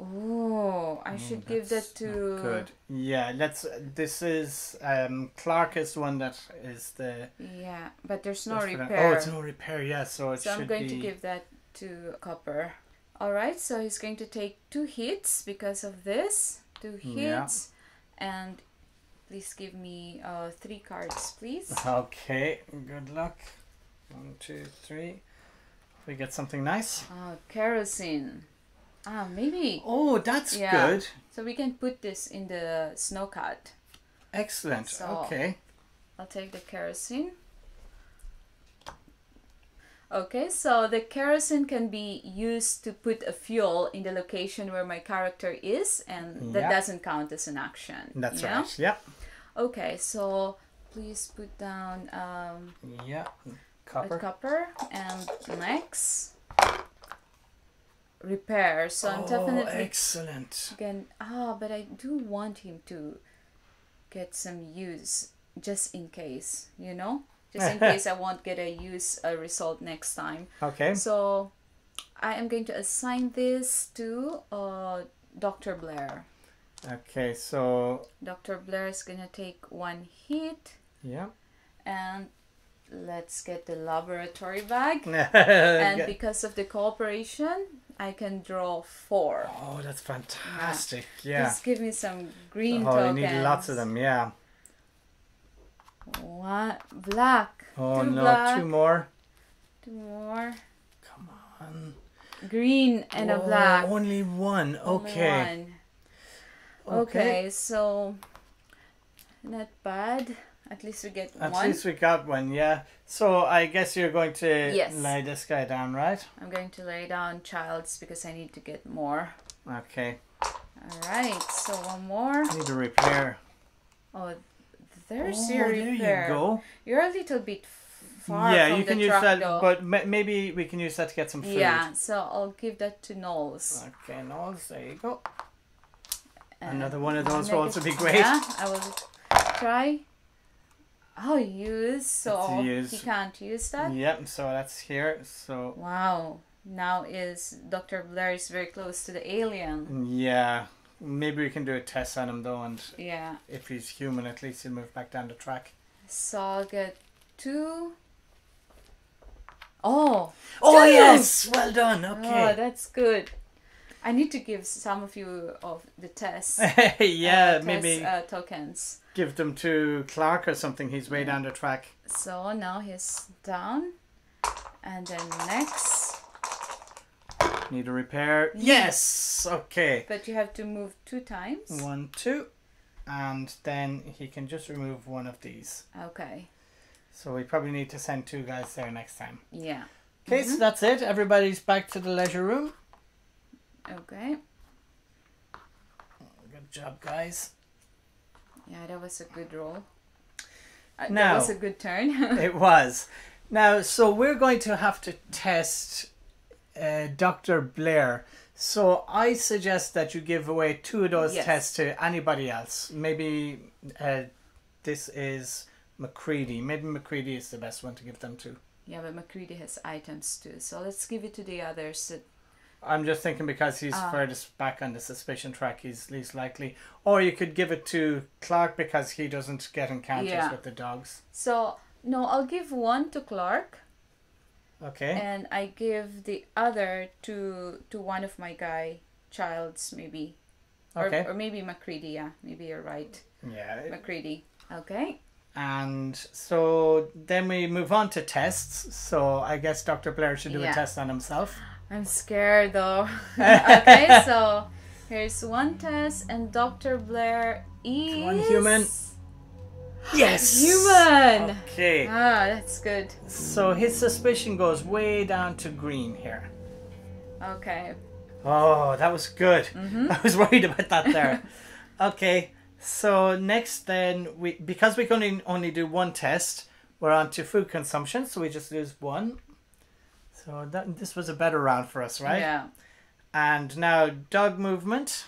Oh, I should give that That's not to. Good. Yeah. Let's. This is um Clark is the one that is the. Yeah, but there's no that's for the- repair. Oh, it's no repair. Yeah. So it So should I'm going be. to give that to Copper. Alright, so he's going to take two hits because of this. Two Yeah. hits. And please give me uh, three cards, please. Okay. Good luck. One, two, three. We get something nice. Uh, kerosene. Ah, maybe. Oh, that's Yeah. good. So we can put this in the snowcat. Excellent. So- okay. I'll take the kerosene. Okay, so the kerosene can be used to put a fuel in the location where my character is, and that Yeah. doesn't count as an action. That's yeah? right. Yeah. Okay, so please put down um, Yeah. Copper. copper and next repair. So I'm oh, definitely excellent. Again, ah, but I do want him to get some use just in case, you know? Just in case I won't get a use a result next time. Okay. So I am going to assign this to uh, Dr. Blair. Okay. So Dr. Blair is gonna take one hit yeah. and let's get the laboratory bag. and because of the cooperation, I can draw four. oh, that's fantastic. Yeah. Just give me some green Oh, tokens. you need lots of them. Yeah. One black. Oh two no, black, two more. two more. Come on. Green and a Oh, black. Only one. Only Okay. one. Okay, so not bad. At least we get At one. least we got one, yeah. So I guess you're going to Yes. lay this guy down, right? I'm going to lay down childs because I need to get more. Okay. All right, so one more. Need a repair. Oh, there's oh, your there repair. you go. You're a little bit far yeah, from you can the use that, though. but ma- maybe we can use that to get some food. yeah, so I'll give that to Nauls. Okay, Nauls, there you go. And Another one of those rolls would be great. Yeah, I will try. Oh, use so use. he can't use that. Yep, so that's here. So, Wow. Now is Dr. Blair is very close to the alien. yeah. Maybe we can do a test on him though, and Yeah. if he's human, at least he'll move back down the track. So I'll get two. Oh. Oh, Two! yes! Well done, Okay. Oh, okay. that's good. I need to give some of you of the test. yeah, uh, maybe test, uh, tokens. give them to Clark or something. He's way down the track. So now he's down. And then next. Need a repair. Yes! Okay. But you have to move two times. One, two. And then he can just remove one of these. Okay. So we probably need to send two guys there next time. Yeah. Okay, so that's it. Everybody's back to the leisure room. Okay. Good job, guys. Yeah, that was a good roll. Uh, Now- that was a good turn. it was. Now, so we're going to have to test uh, Dr. Blair. So I suggest that you give away two of those Yes. tests to anybody else. Maybe uh, this is MacReady. Maybe MacReady is the best one to give them to. yeah, but MacReady has items too. So let's give it to the others. I'm just thinking because he's Ah. furthest back on the suspicion track, he's least likely. Or you could give it to Clark because he doesn't get encounters Yeah. with the dogs. So, no, I'll give one to Clark. Okay. And I give the other to to one of my guy childs maybe. Or, Okay. or maybe MacReady, yeah. Maybe you're right. Yeah. MacReady. Okay. And so then we move on to tests. So I guess Dr. Blair should do Yeah. a test on himself. I'm scared though. okay, so here's one test, and Dr. Blair is. One human. Yes! Human! Okay. Ah, that's good. So his suspicion goes way down to green here. Okay. Oh, that was good. Mm-hmm. I was worried about that there. okay, so next then we because we can only, only do one test, we're on to food consumption, so we just lose one. So that this was a better round for us, right? Yeah. And now dog movement.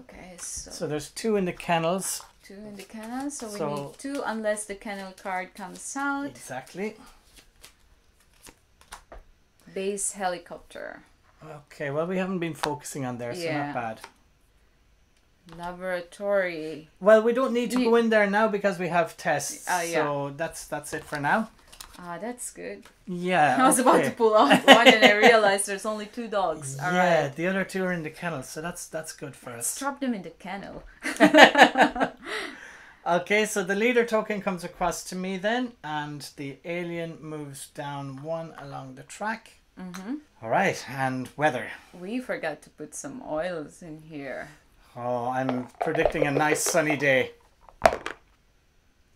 Okay, so, So there's two in the kennels. Two in the kennel, so we So- need two unless the kennel card comes out. Exactly. Base helicopter. Okay, well we haven't been focusing on there, so Yeah. not bad. Laboratory. Well, we don't need to go in there now because we have tests. Ah, yeah. So that's that's it for now. Ah, that's good. Yeah. I was about to pull out one and I realized there's only two dogs. All yeah, right. the other two are in the kennel, so that's that's good for Let's us. drop them in the kennel. Okay, so the leader token comes across to me then, and the alien moves down one along the track. Mm-hmm. All right, and weather. We forgot to put some oils in here. Oh, I'm predicting a nice sunny day.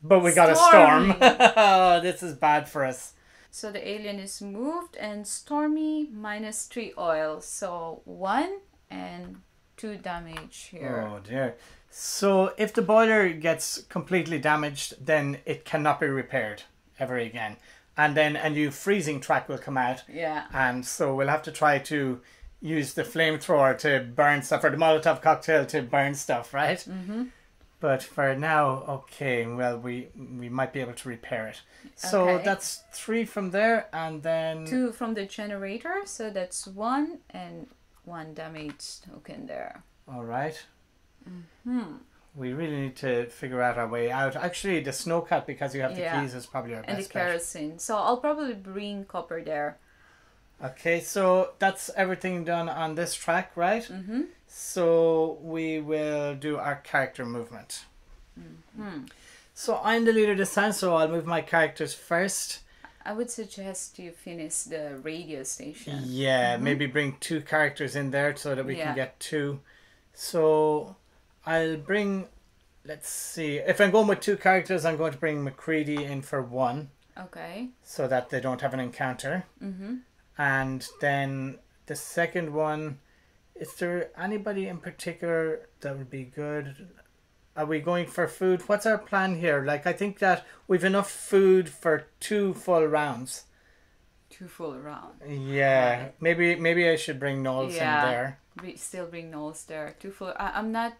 But we got a storm. Oh, this is bad for us. So the alien is moved and stormy minus three oil. So one and two damage here. Oh dear. So if the boiler gets completely damaged, then it cannot be repaired ever again. And then a new freezing track will come out. Yeah. And so we'll have to try to use the flamethrower to burn stuff or the Molotov cocktail to burn stuff, right? Mm-hmm. But for now, okay, well we we might be able to repair it. So Okay. that's three from there, and then Two from the generator. So that's one and one damage token there. all right. Hmm. We really need to figure out our way out. Actually, the snowcat because you have the Yeah. keys is probably our And the best bet. kerosene. So I'll probably bring copper there. Okay, so that's everything done on this track, right? Mm-hmm. So we will do our character movement. Hmm. So I'm the leader this time, so I'll move my characters first. I would suggest you finish the radio station. Yeah, maybe bring two characters in there so that we Mm-hmm. Yeah. can get two. So I'll bring. Let's see. If I'm going with two characters, I'm going to bring MacReady in for one, Okay. so that they don't have an encounter. Mm-hmm. And then the second one, is there anybody in particular that would be good? Are we going for food? What's our plan here? Like, I think that we've enough food for two full rounds. Two full rounds. Yeah, Right. maybe maybe I should bring Nauls Yeah. in there. We still bring Nauls there. Two full. I, I'm not.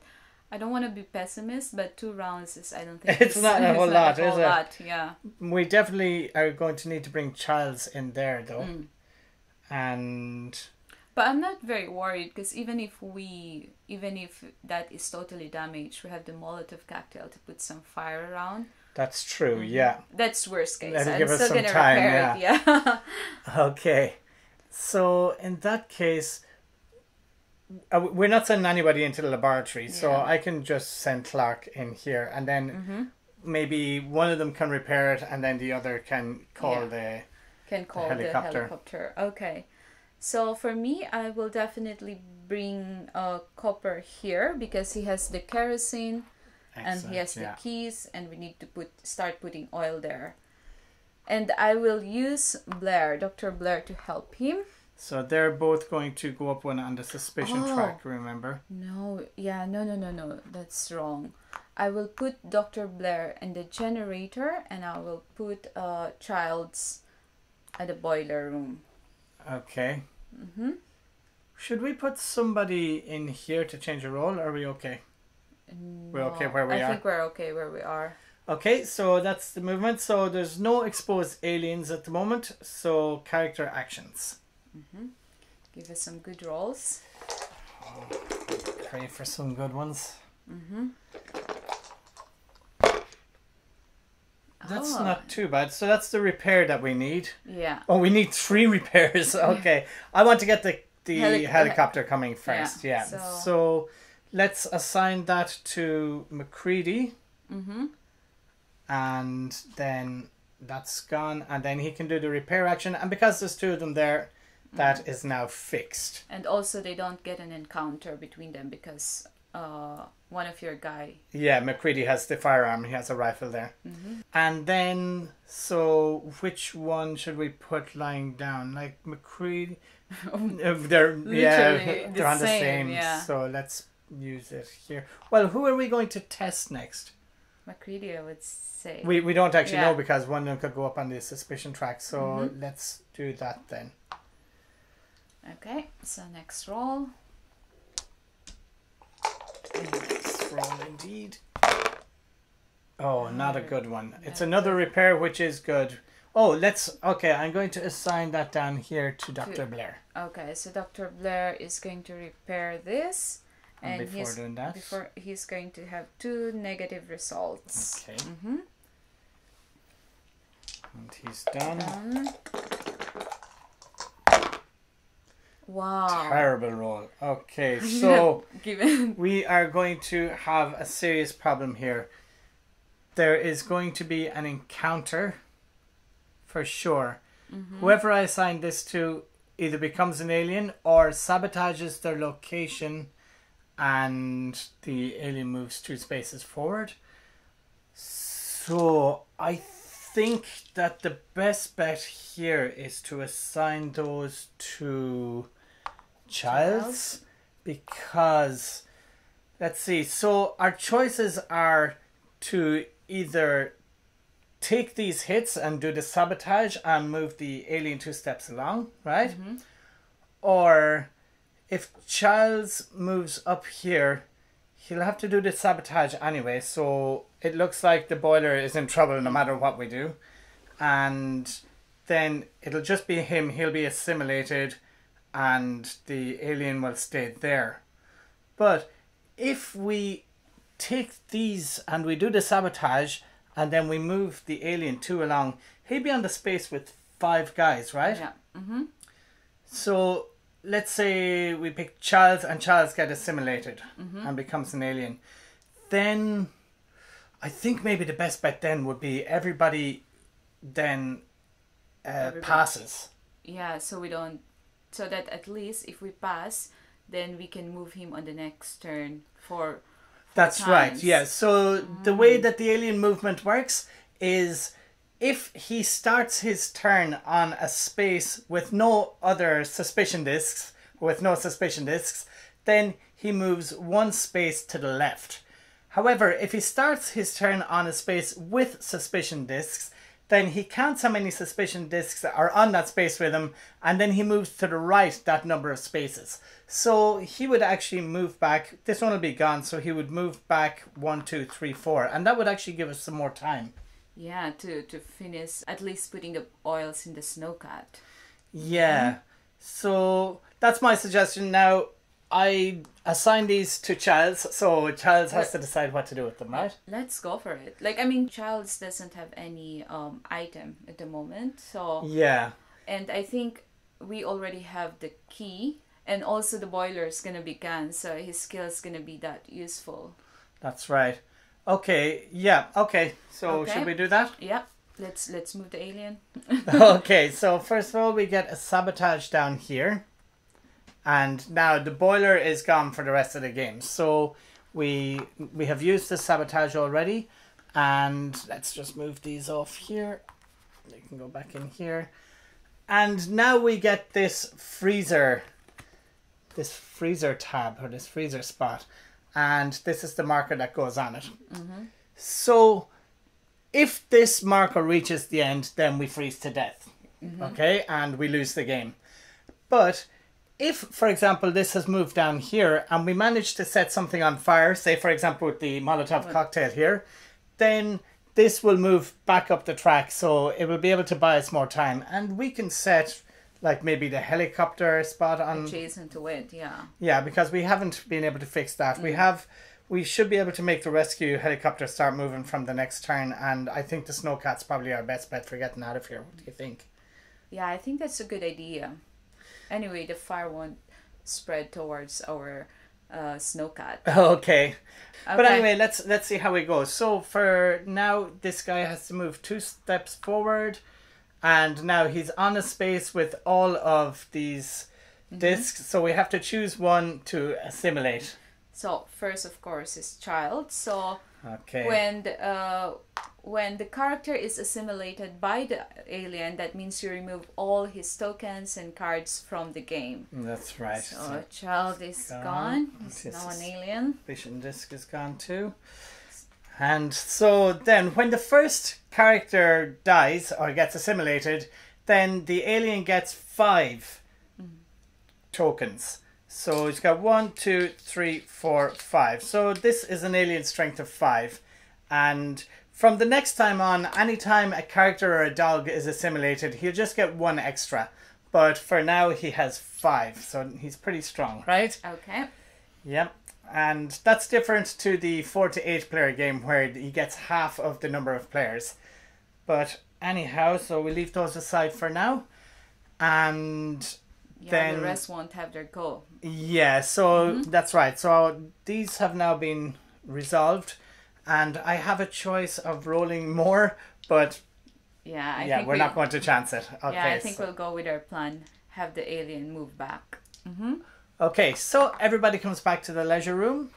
I don't want to be pessimist, but two rounds is. I don't think It's not a whole lot, a whole is it? lot. Yeah. We definitely are going to need to bring Charles in there though, Mm. and But I'm not very worried because even if we, even if that is totally damaged, we have the Molotov cocktail to put some fire around. that's true. Mm-hmm. Yeah. That's worst case. That'll I'm give us still some gonna time, repair it. Yeah. Okay. So in that case, uh, we're not sending anybody into the laboratory, so I can just send Clark in here, and then mm-hmm. maybe one of them can repair it, and then the other can call Yeah. the. Can call the helicopter. helicopter. Okay. So for me, I will definitely bring uh, Copper here because he has the kerosene and he has Excellent, the keys, and we need to put start putting oil there. And I will use Blair, Dr. Blair, to help him. So they're both going to go up one on the suspicion Oh. track. Remember? No, yeah, no, no, no, no, that's wrong. I will put Dr. Blair in the generator, and I will put uh, Childs at the boiler room. Okay. Mm-hmm. Should we put somebody in here to change a role? Are we okay? We're okay where we I are? I think we're okay where we are. Okay, so that's the movement. So there's no exposed aliens at the moment. So character actions. Give us some good rolls. Pray for some good ones. Mm-hmm. That's Oh. not too bad. So that's the repair that we need. Yeah. Oh, we need three repairs. Okay, I want to get the the Heli- helicopter coming first. Yeah, Yeah. so- So... let's assign that to MacReady, Mm-hmm. and then that's gone, and then he can do the repair action. And because there's two of them there, that is now fixed. And also, they don't get an encounter between them because uh, one of your guy. Yeah, MacReady has the firearm. He has a rifle there. Mm-hmm. And then, so which one should we put lying down? Like MacReady, If they're yeah, Literally they're on the same, same. yeah. So let's use it here. Well, who are we going to test next? MacReady, I would say. We we don't actually Yeah. know because one of them could go up on the suspicion track. So Mhm. let's do that then. Okay, so next roll. Let's roll indeed. Oh, not a good one. It's another repair, which is good. Oh, let's. Okay, I'm going to assign that down here to Dr. Blair. Okay, so Dr. Blair is going to repair this, And and before doing that, before he's going to have two negative results. Okay. Mm-hmm. and he's done. Done. Wow. Terrible roll. Okay, so Given. we are going to have a serious problem here. There is going to be an encounter for sure. Mm-hmm. Whoever I assign this to either becomes an alien or sabotages their location and the alien moves two spaces forward. So I think that the best bet here is to assign those to Childs because let's see. So our choices are to either take these hits and do the sabotage and move the alien two steps along, right? Mm-hmm. Or if Charles moves up here, he'll have to do the sabotage anyway, so it looks like the boiler is in trouble no matter what we do. And then it'll just be him, he'll be assimilated, and the alien will stay there. But if we take these and we do the sabotage and then we move the alien two along, he'll be on the space with five guys, right? Yeah. Mm-hmm. So let's say we pick Charles and Charles get assimilated Mm-hmm. and becomes an alien. Then I think maybe the best bet then would be everybody then uh, Everybody. passes. Yeah, so we don't. So that at least if we pass, then we can move him on the next turn for. That's right. times. Yeah. So the way mm. that the alien movement works is if he starts his turn on a space with no other suspicion discs, with no suspicion discs, then he moves one space to the left. However, if he starts his turn on a space with suspicion discs, then he counts how many suspicion discs are on that space with him, and then he moves to the right that number of spaces. So he would actually move back. This one will be gone, so he would move back one, two, three, four, and that would actually give us some more time. Yeah, to to finish at least putting the oils in the snowcat. Yeah. Mm-hmm. So that's my suggestion. Now, I assign these to Charles, so Charles has to decide what to do with them, right? Let's go for it. Like I mean, Charles doesn't have any um item at the moment, so Yeah. and I think we already have the key, and also the boiler is gonna be gone, so his skill is gonna be that useful. That's right. Okay, yeah, okay. So Okay. should we do that? Yep. Let's let's move the alien. okay, so first of all, we get a sabotage down here. And now the boiler is gone for the rest of the game. So we we have used the sabotage already. And let's just move these off here. They can go back in here. And now we get this freezer, this freezer tab or this freezer spot. And this is the marker that goes on it. Mm-hmm. So if this marker reaches the end, then we freeze to death. Mm-hmm. Okay, and we lose the game. But if, for example, this has moved down here and we manage to set something on fire, say, for example, with the Molotov cocktail here, then this will move back up the track so it will be able to buy us more time. And we can set, like, maybe the helicopter spot on. Adjacent to it, yeah. Yeah, because we haven't been able to fix that. We mm. have. We should be able to make the rescue helicopter start moving from the next turn, and I think the snowcat's probably our best bet for getting out of here. What do you think? Yeah, I think that's a good idea. Anyway, the fire won't spread towards our uh, snowcat. Okay. But anyway, let's let's see how it goes. So for now, this guy has to move two steps forward, and now he's on a space with all of these discs. So we have to choose one to assimilate. So first, of course, is child. So Okay. when the, uh, when the character is assimilated by the alien, that means you remove all his tokens and cards from the game. That's right. So So child is Gone. gone. He's This now an alien. vision disc is gone too. And so then, when the first character dies or gets assimilated, then the alien gets 5 tokens. So he's got one, two, three, four, five. So this is an alien strength of five. And from the next time on, anytime a character or a dog is assimilated, he'll just get one extra. But for now, he has five. So he's pretty strong, right? Okay. Yep. And that's different to the four to eight player game where he gets half of the number of players. But anyhow, so we leave those aside for now. And Yeah, Then- the rest won't have their go. Yeah, so that's right. So these have now been resolved. And I have a choice of rolling more, but Yeah, I yeah, think we're we, not going to chance it. Okay, Yeah, I think so- we'll go with our plan. have the alien move back. Mm-hmm. Okay, so everybody comes back to the leisure room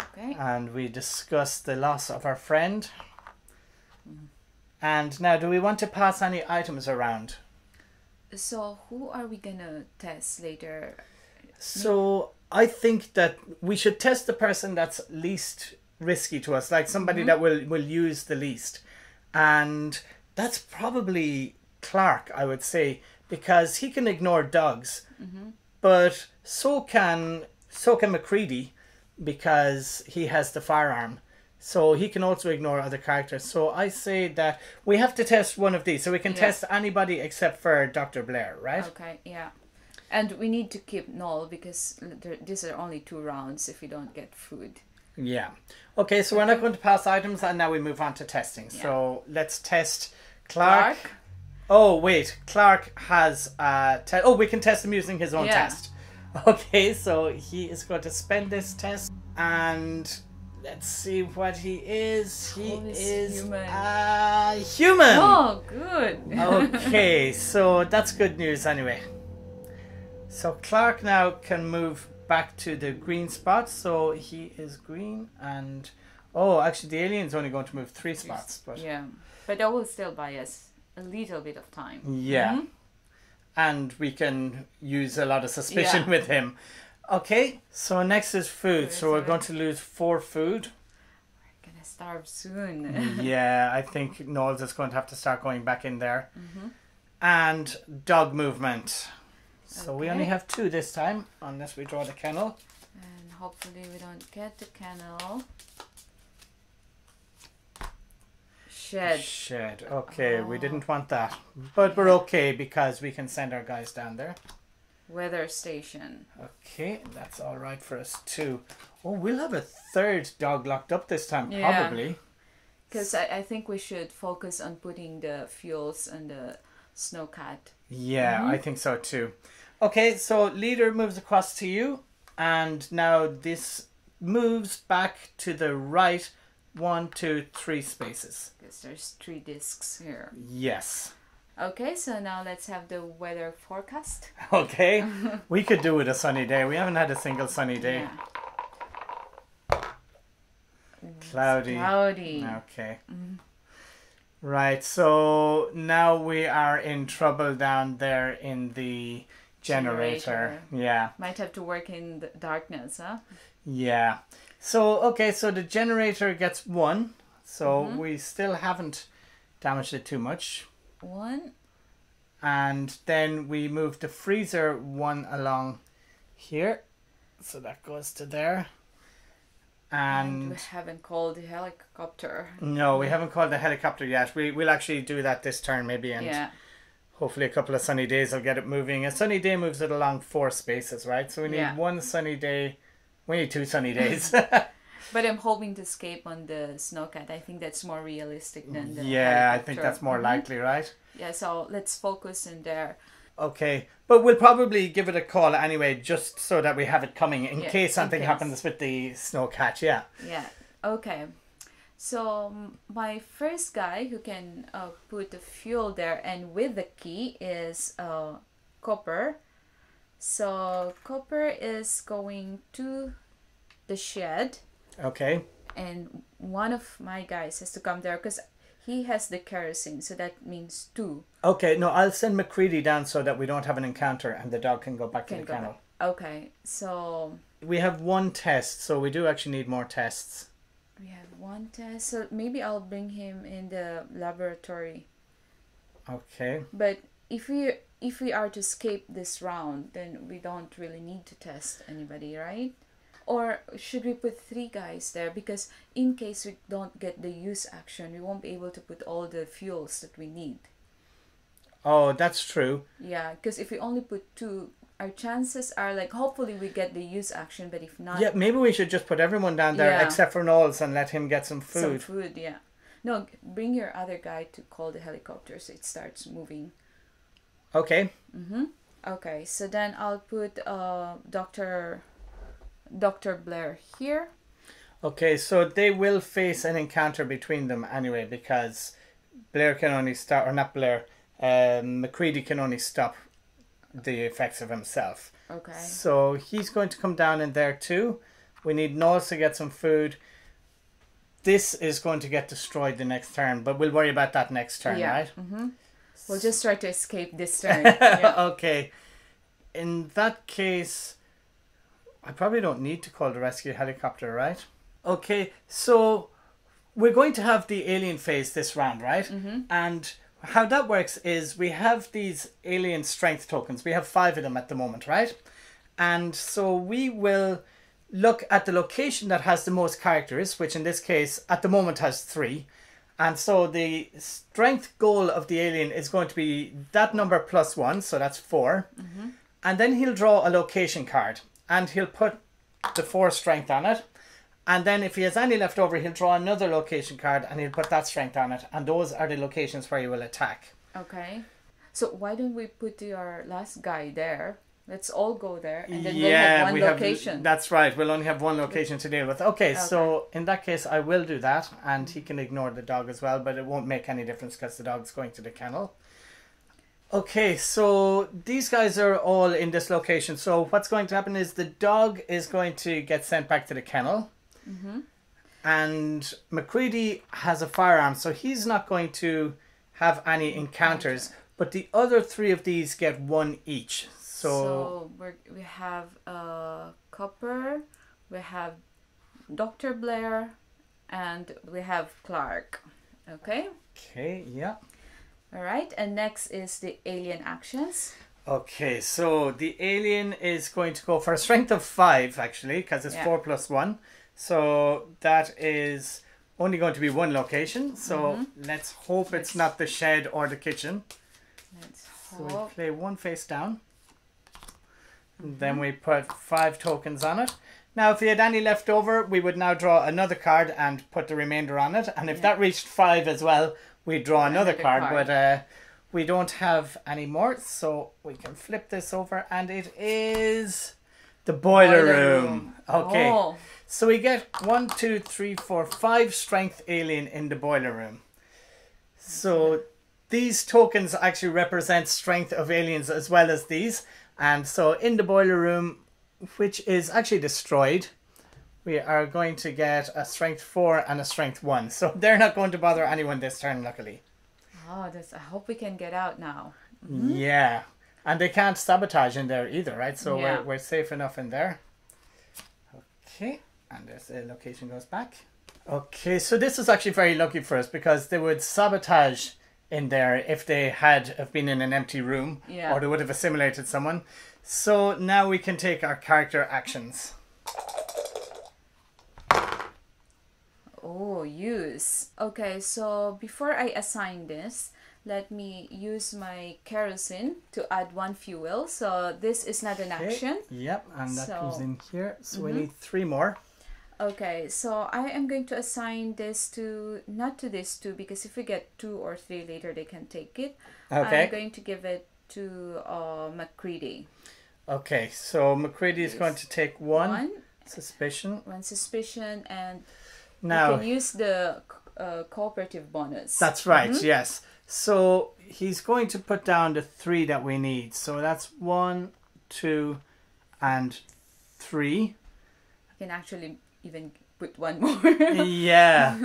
Okay. and we discuss the loss of our friend. And now, do we want to pass any items around? So who are we gonna test later? So I think that we should test the person that's least risky to us, like somebody mm-hmm. that will will use the least, and that's probably Clark, I would say, because he can ignore dogs, mm-hmm. but so can so can MacReady, because he has the firearm. So he can also ignore other characters. So I say that we have to test one of these. So we can Yeah. test anybody except for Dr. Blair, right? Okay, yeah. And we need to keep null because there, these are only two rounds if we don't get food. Yeah. Okay, so we're not going to pass items and now we move on to testing. Yeah. So let's test Clark. Clark? Oh, wait. Clark has a te- Oh, we can test him using his own Yeah. test. Okay, so he is going to spend this test and let's see what he is. He he's is human. a human. Oh, good. okay, so that's good news anyway. So Clark now can move back to the green spot. So he is green and oh, actually the alien's only going to move three spots, but yeah, but that will still buy us a little bit of time. yeah. Mhm. And we can use a lot of suspicion Yeah. with him. Okay, so next is food. So we're so- going to lose four food. We're gonna starve soon. yeah, I think Nauls is going to have to start going back in there. Mm-hmm. And dog movement. So we only have two this time, unless we draw the kennel. and hopefully we don't get the kennel. Shed. Shed. Okay, we Oh. didn't want that. But we're okay because we can send our guys down there. Weather station. Okay, that's all right for us too. Oh, we'll have a third dog locked up this time, Yeah. probably. Because I, I think we should focus on putting the fuels and the snowcat. Yeah, Mm-hmm. I think so too. Okay, so leader moves across to you, and now this moves back to the right one, two, three spaces. Because there's three discs here. Yes. Okay, so now let's have the weather forecast. Okay, we could do it a sunny day. We haven't had a single sunny day. Yeah. Cloudy. Cloudy. Okay. Mm-hmm. Right, so now we are in trouble down there in the generator. Generator. Yeah, Might have to work in the darkness, huh? yeah. So, okay, so the generator gets one. So Mm-hmm. we still haven't damaged it too much. One. And then we move the freezer one along here. So that goes to there. And And we haven't called the helicopter. no, we haven't called the helicopter yet. We, we'll actually do that this turn maybe. And yeah. Hopefully, a couple of sunny days will get it moving. A sunny day moves it along four spaces, right? So we need Yeah. one sunny day. We need two sunny days. But I'm hoping to escape on the snowcat. I think that's more realistic than the yeah, I think that's more Mhm. likely, right? Yeah, so let's focus in there. Okay, but we'll probably give it a call anyway, just so that we have it coming in Yeah, case in something case. happens with the snowcat. Yeah. Yeah. Okay. So my first guy who can uh, put the fuel there and with the key is uh, Copper. So Copper is going to the shed, Okay. and one of my guys has to come there because he has the kerosene. So that means two Okay. No, I'll send MacReady down so that we don't have an encounter and the dog can go back to the kennel. back. Okay. So We have one test, so we do actually need more tests. We have one test. So maybe I'll bring him in the laboratory. Okay. But if we if we are to escape this round, then we don't really need to test anybody, right? Or should we put three guys there because in case we don't get the use action, we won't be able to put all the fuels that we need. Oh, that's true. Yeah, because if we only put two, our chances are like hopefully we get the use action, but if not, Yeah, maybe we should just put everyone down there Yeah. except for Nauls and let him get some food. some food. Yeah, no, bring your other guy to call the helicopter so it starts moving. Okay. Mm-hmm. Okay, so then I'll put uh Doctor Doctor Blair here. Okay, so they will face an encounter between them anyway because Blair can only stop, or not Blair, um, MacReady can only stop the effects of himself. Okay. So he's going to come down in there too. We need Nauls to get some food. This is going to get destroyed the next turn, but we'll worry about that next turn, Yeah. right? We'll just try to escape this turn. yeah. okay. In that case, I probably don't need to call the rescue helicopter, right? Okay, so we're going to have the alien phase this round, right? Mhm. And how that works is we have these alien strength tokens. We have five of them at the moment, right? And so we will look at the location that has the most characters, which in this case at the moment has three. And so the strength goal of the alien is going to be that number plus one, so that's 4 mm-hmm. And then he'll draw a location card and he'll put the four strength on it. And then if he has any left over, he'll draw another location card and he'll put that strength on it. And those are the locations where he will attack. Okay. So why don't we put your last guy there? Let's all go there, and then yeah, we'll have one we location. have. That's right. We'll only have one location to deal with. Okay, so in that case, I will do that, and he can ignore the dog as well, but it won't make any difference because the dog's going to the kennel. Okay, so these guys are all in this location. So what's going to happen is the dog is going to get sent back to the kennel, and MacReady has a firearm, so he's not going to have any encounters. But the other three of these get one each. so So, we're, we have uh, Copper, we have Doctor Blair, and we have Clark. Okay. okay, yeah. All right. And next is the alien actions. Okay, so the alien is going to go for a strength of five, actually, because it's Yeah. four plus one. So that is only going to be one location. So let's hope it's Let's- not the shed or the kitchen. Let's So we play one face down. And then we put five tokens on it. Now, if we had any left over, we would now draw another card and put the remainder on it. And if Yeah. that reached five as well, we'd draw another, Another card. card. But uh, we don't have any more, so we can flip this over. And it is the boiler, Boiler room. room. Okay. Oh, So we get one, two, three, four, five strength alien in the boiler room. So these tokens actually represent strength of aliens as well as these. And so in the boiler room, which is actually destroyed, we are going to get a strength four and a strength one. So they're not going to bother anyone this turn, luckily. Ah, oh, that's. I hope we can get out now. Mm-hmm. Yeah. And they can't sabotage in there either, right? So Yeah. we're, we're safe enough in there. Okay. And this uh, location goes back. Okay, so this is actually very lucky for us because they would sabotage in there if they had have been in an empty room Yeah. or they would have assimilated someone. So now we can take our character actions. Oh, use. Okay, so before I assign this, let me use my kerosene to add one fuel. So this is not an Okay, action. Yep, and that So- Mm-hmm. in here. So we need three more. Okay, so I am going to assign this to not to this two because if we get two or three later, they can take it. Okay. I'm going to give it to uh, MacReady. Okay, so MacReady is going to take one, One, suspicion. one suspicion, and Now you can use the uh, cooperative bonus. That's right, Mm-hmm. yes. So he's going to put down the three that we need. So that's one, two, and three. You can actually even put one more. yeah.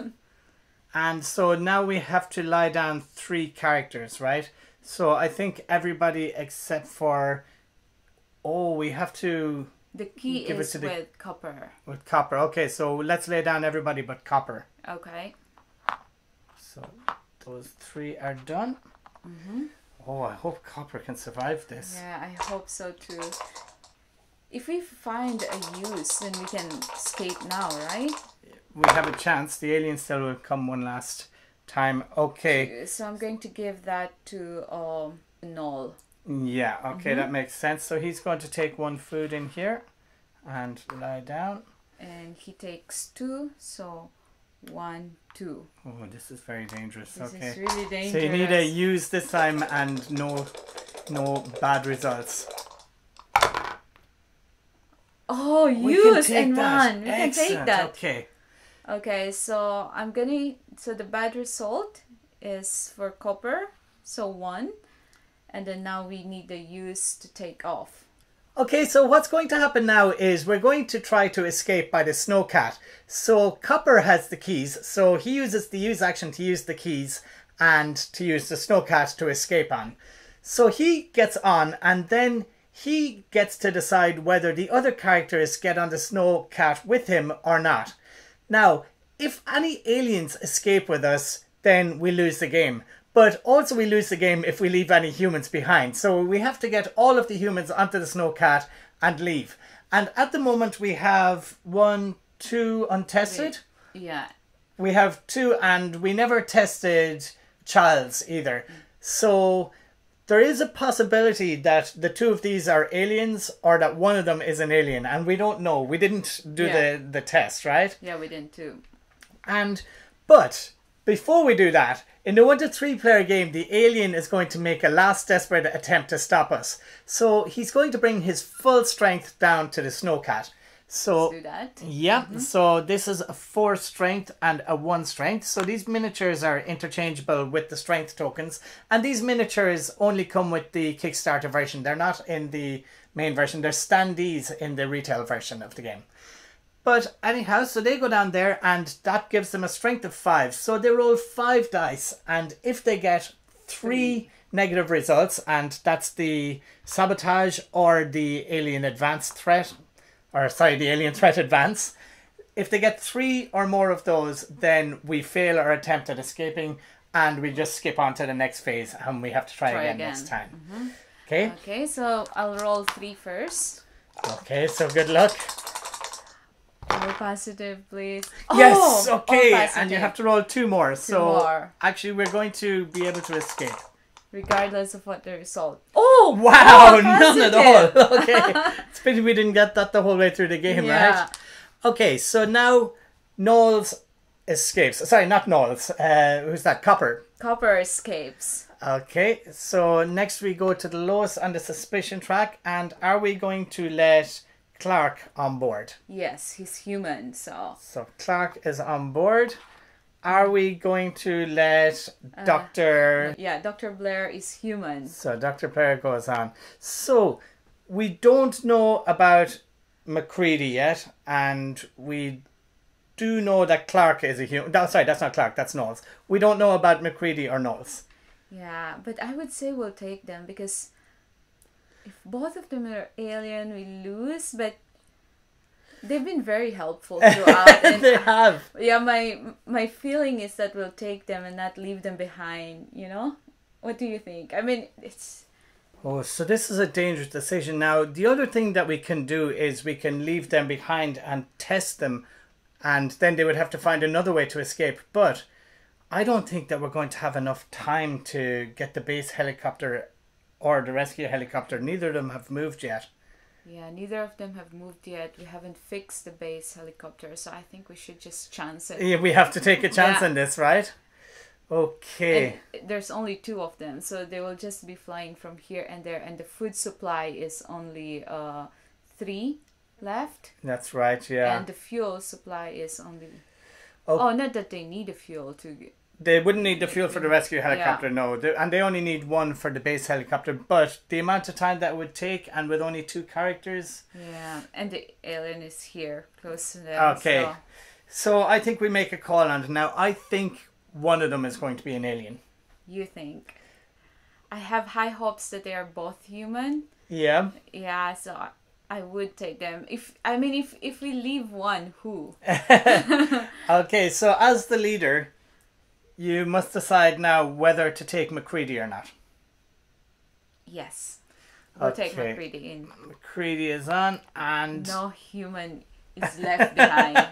And so now we have to lie down three characters, right? So I think everybody except for. Oh, we have to. the key Give it is to the- with Copper. With Copper. Okay, so let's lay down everybody but Copper. Okay. So those three are done. Mhm. Oh, I hope Copper can survive this. Mm-hmm. Yeah, I hope so too. If we find a use, then we can escape now, right? we have a chance. The alien still will come one last time. Okay. So I'm going to give that to um Null. Yeah, okay, Mm-hmm. that makes sense. So he's going to take one food in here and lie down. and he takes two, so one, two. Oh, this is very dangerous. This okay. is really So dangerous. you need a use this time and no no bad results. Oh, We use and that. run. We can take that. Okay. Okay, so I'm gonna. So the bad result is for Copper, so one, and then now we need the use to take off. Okay, so what's going to happen now is we're going to try to escape by the snowcat. So Copper has the keys, so he uses the use action to use the keys and to use the snowcat to escape on. So he gets on and then he gets to decide whether the other characters get on the snowcat with him or not. Now, if any aliens escape with us, then we lose the game. But also we lose the game if we leave any humans behind. So we have to get all of the humans onto the snowcat and leave. And at the moment we have one, two untested. Yeah. We have two and we never tested Childs either. So there is a possibility that the two of these are aliens or that one of them is an alien and we don't know. We didn't do Yeah. the, the test, right? Yeah, we didn't too. And but before we do that, in the one to three player game, the alien is going to make a last desperate attempt to stop us. So he's going to bring his full strength down to the snowcat. So yeah, so this is a four strength and a one strength. So these miniatures are interchangeable with the strength tokens, and these miniatures only come with the Kickstarter version. They're not in the main version. They're standees in the retail version of the game. But anyhow, so they go down there, and that gives them a strength of five. So they roll five dice, and if they get three negative results, and that's the sabotage or the alien advance threat, or sorry, the alien threat advance. If they get three or more of those, then we fail our attempt at escaping, and we just skip on to the next phase, and we have to try, Try again, again. next time. Mm-hmm. Okay. Okay, so I'll roll three first. Okay. So good luck. All positive, please. Yes, Oh, okay, and you have to roll two more. so more. actually, we're going to be able to escape. Regardless of what the result. Oh Wow, all none at all. Okay, it's pity we didn't get that the whole way through the game, Yeah. right? Okay, so now Nauls escapes. Sorry, not Nauls. Uh, who's that? Copper. Copper escapes. Okay, so next we go to the lowest on the suspicion track, and are we going to let Clark on board? Yes, he's human, so So Clark is on board. Are we going to let Uh, Doctor? yeah, Dr. Blair is human. So Doctor Blair goes on. So we don't know about MacReady yet, and we do know that Clark is a human. No, sorry, that's not Clark. That's Nauls. We don't know about MacReady or Nauls. Yeah, but I would say we'll take them because if both of them are alien, we lose. But they've been very helpful throughout. and they have. yeah, my my feeling is that we'll take them and not leave them behind. You know, what do you think? I mean, it's Oh, so this is a dangerous decision. Now, the other thing that we can do is we can leave them behind and test them, and then they would have to find another way to escape. But I don't think that we're going to have enough time to get the base helicopter or the rescue helicopter. Neither of them have moved yet. Yeah, neither of them have moved yet. We haven't fixed the base helicopter, so I think we should just chance it. Yeah, We have to take a chance Yeah. on this, right? Okay. And there's only two of them, so they will just be flying from here and there, and the food supply is only uh three left, That's right, yeah. and the fuel supply is only. Oh. Oh, not that they need a fuel to. They wouldn't need the fuel for the rescue helicopter, no. They, and they only need one for the base helicopter. But the amount of time that would take, and with only two characters, Yeah, and the alien is here, close to them. Okay. so- So I think we make a call on it. Now I think one of them is going to be an alien. you think? I have high hopes that they are both human. Yeah. Yeah, so I- I would take them. If I mean, if if we leave one, who? Okay, so as the leader, you must decide now whether to take MacReady or not. Yes, we'll take Okay. MacReady in. MacReady is on, and No human is left behind.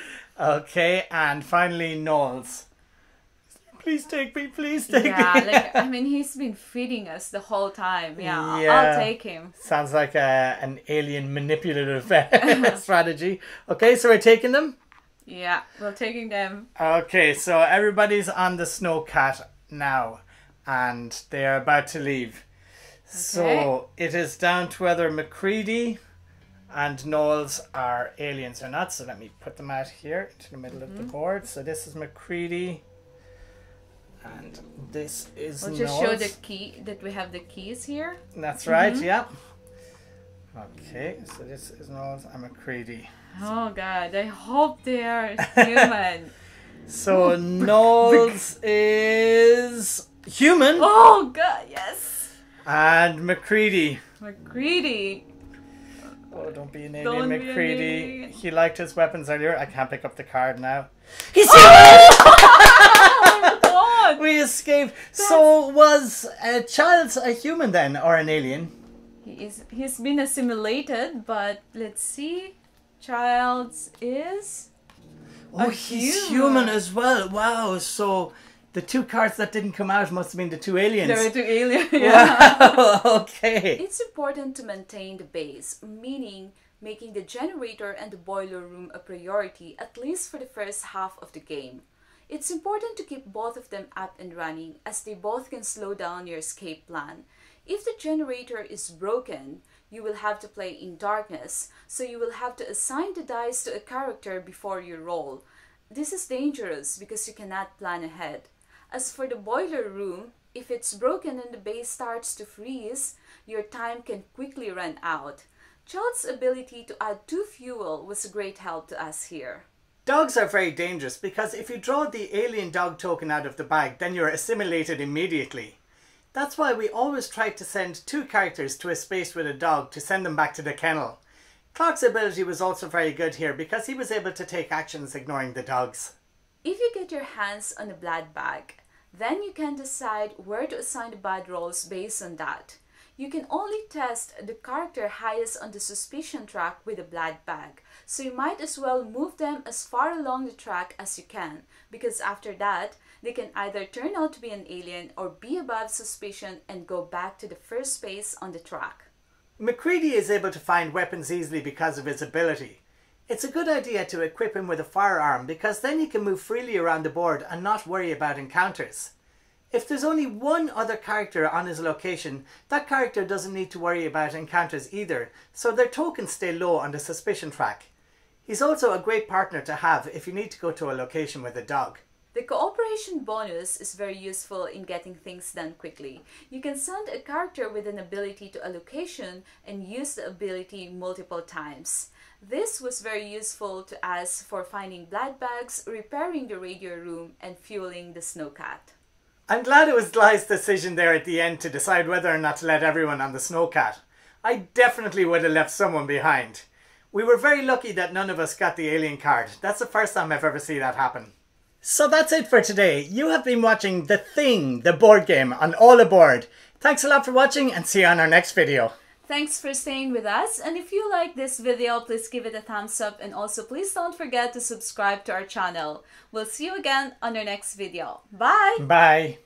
okay, and finally Nauls. Please take me, please take yeah, me. Yeah, like I mean, he's been feeding us the whole time. Yeah, I'll- Yeah. I'll take him. Sounds like a, an alien manipulative strategy. Okay, so we're taking them. Yeah, we're taking them. Okay, so everybody's on the snowcat now, and they are about to leave. So it is down to whether MacReady and Nauls are aliens or not. So let me put them out here into the middle of the mm-hmm. board. So this is MacReady, And this is We'll just show the key that we have the keys here. That's right, mm-hmm. yeah. Okay, so this is Nauls. I'm a Creedy. Oh god, I hope they are human. So Nauls is human oh god, yes. and MacReady. MacReady. Oh, don't be an alien, Don't be an MacReady. alien. He liked his weapons earlier. I can't pick up the card now. He's oh, oh god. We escaped. So was a child a human then, or an alien? He is he's been assimilated, but let's see. Childs is Oh, A he's human. human as well. Wow. So the two cards that didn't come out must have been the two aliens. there are two alien. Yeah. Wow. okay. It's important to maintain the base, meaning making the generator and the boiler room a priority at least for the first half of the game. It's important to keep both of them up and running as they both can slow down your escape plan. If the generator is broken, you will have to play in darkness, so you will have to assign the dice to a character before you roll. This is dangerous because you cannot plan ahead. As for the boiler room, if it's broken and the base starts to freeze, your time can quickly run out. Child's ability to add two fuel was a great help to us here. Dogs are very dangerous because if you draw the alien dog token out of the bag, then you're assimilated immediately. That's why we always try to send two characters to a space with a dog to send them back to the kennel. Clark's ability was also very good here because he was able to take actions ignoring the dogs. If you get your hands on a blood bag, then you can decide where to assign the bad rolls based on that. You can only test the character highest on the suspicion track with a blood bag, so you might as well move them as far along the track as you can, because after that, they can either turn out to be an alien or be above suspicion and go back to the first space on the track. MacReady is able to find weapons easily because of his ability. It's a good idea to equip him with a firearm because then he can move freely around the board and not worry about encounters. If there's only one other character on his location, that character doesn't need to worry about encounters either, so their tokens stay low on the suspicion track. He's also a great partner to have if you need to go to a location with a dog. The cooperation bonus is very useful in getting things done quickly. You can send a character with an ability to a location and use the ability multiple times. This was very useful to us for finding blood bags, repairing the radio room, and fueling the snowcat. I'm glad it was Glai's decision there at the end to decide whether or not to let everyone on the snowcat. I definitely would have left someone behind. We were very lucky that none of us got the alien card. That's the first time I've ever seen that happen. So that's it for today. You have been watching The Thing, the board game on All Aboard. Thanks a lot for watching and see you on our next video. Thanks for staying with us and if you like this video please give it a thumbs up and also please don't forget to subscribe to our channel. We'll see you again on our next video. Bye! Bye.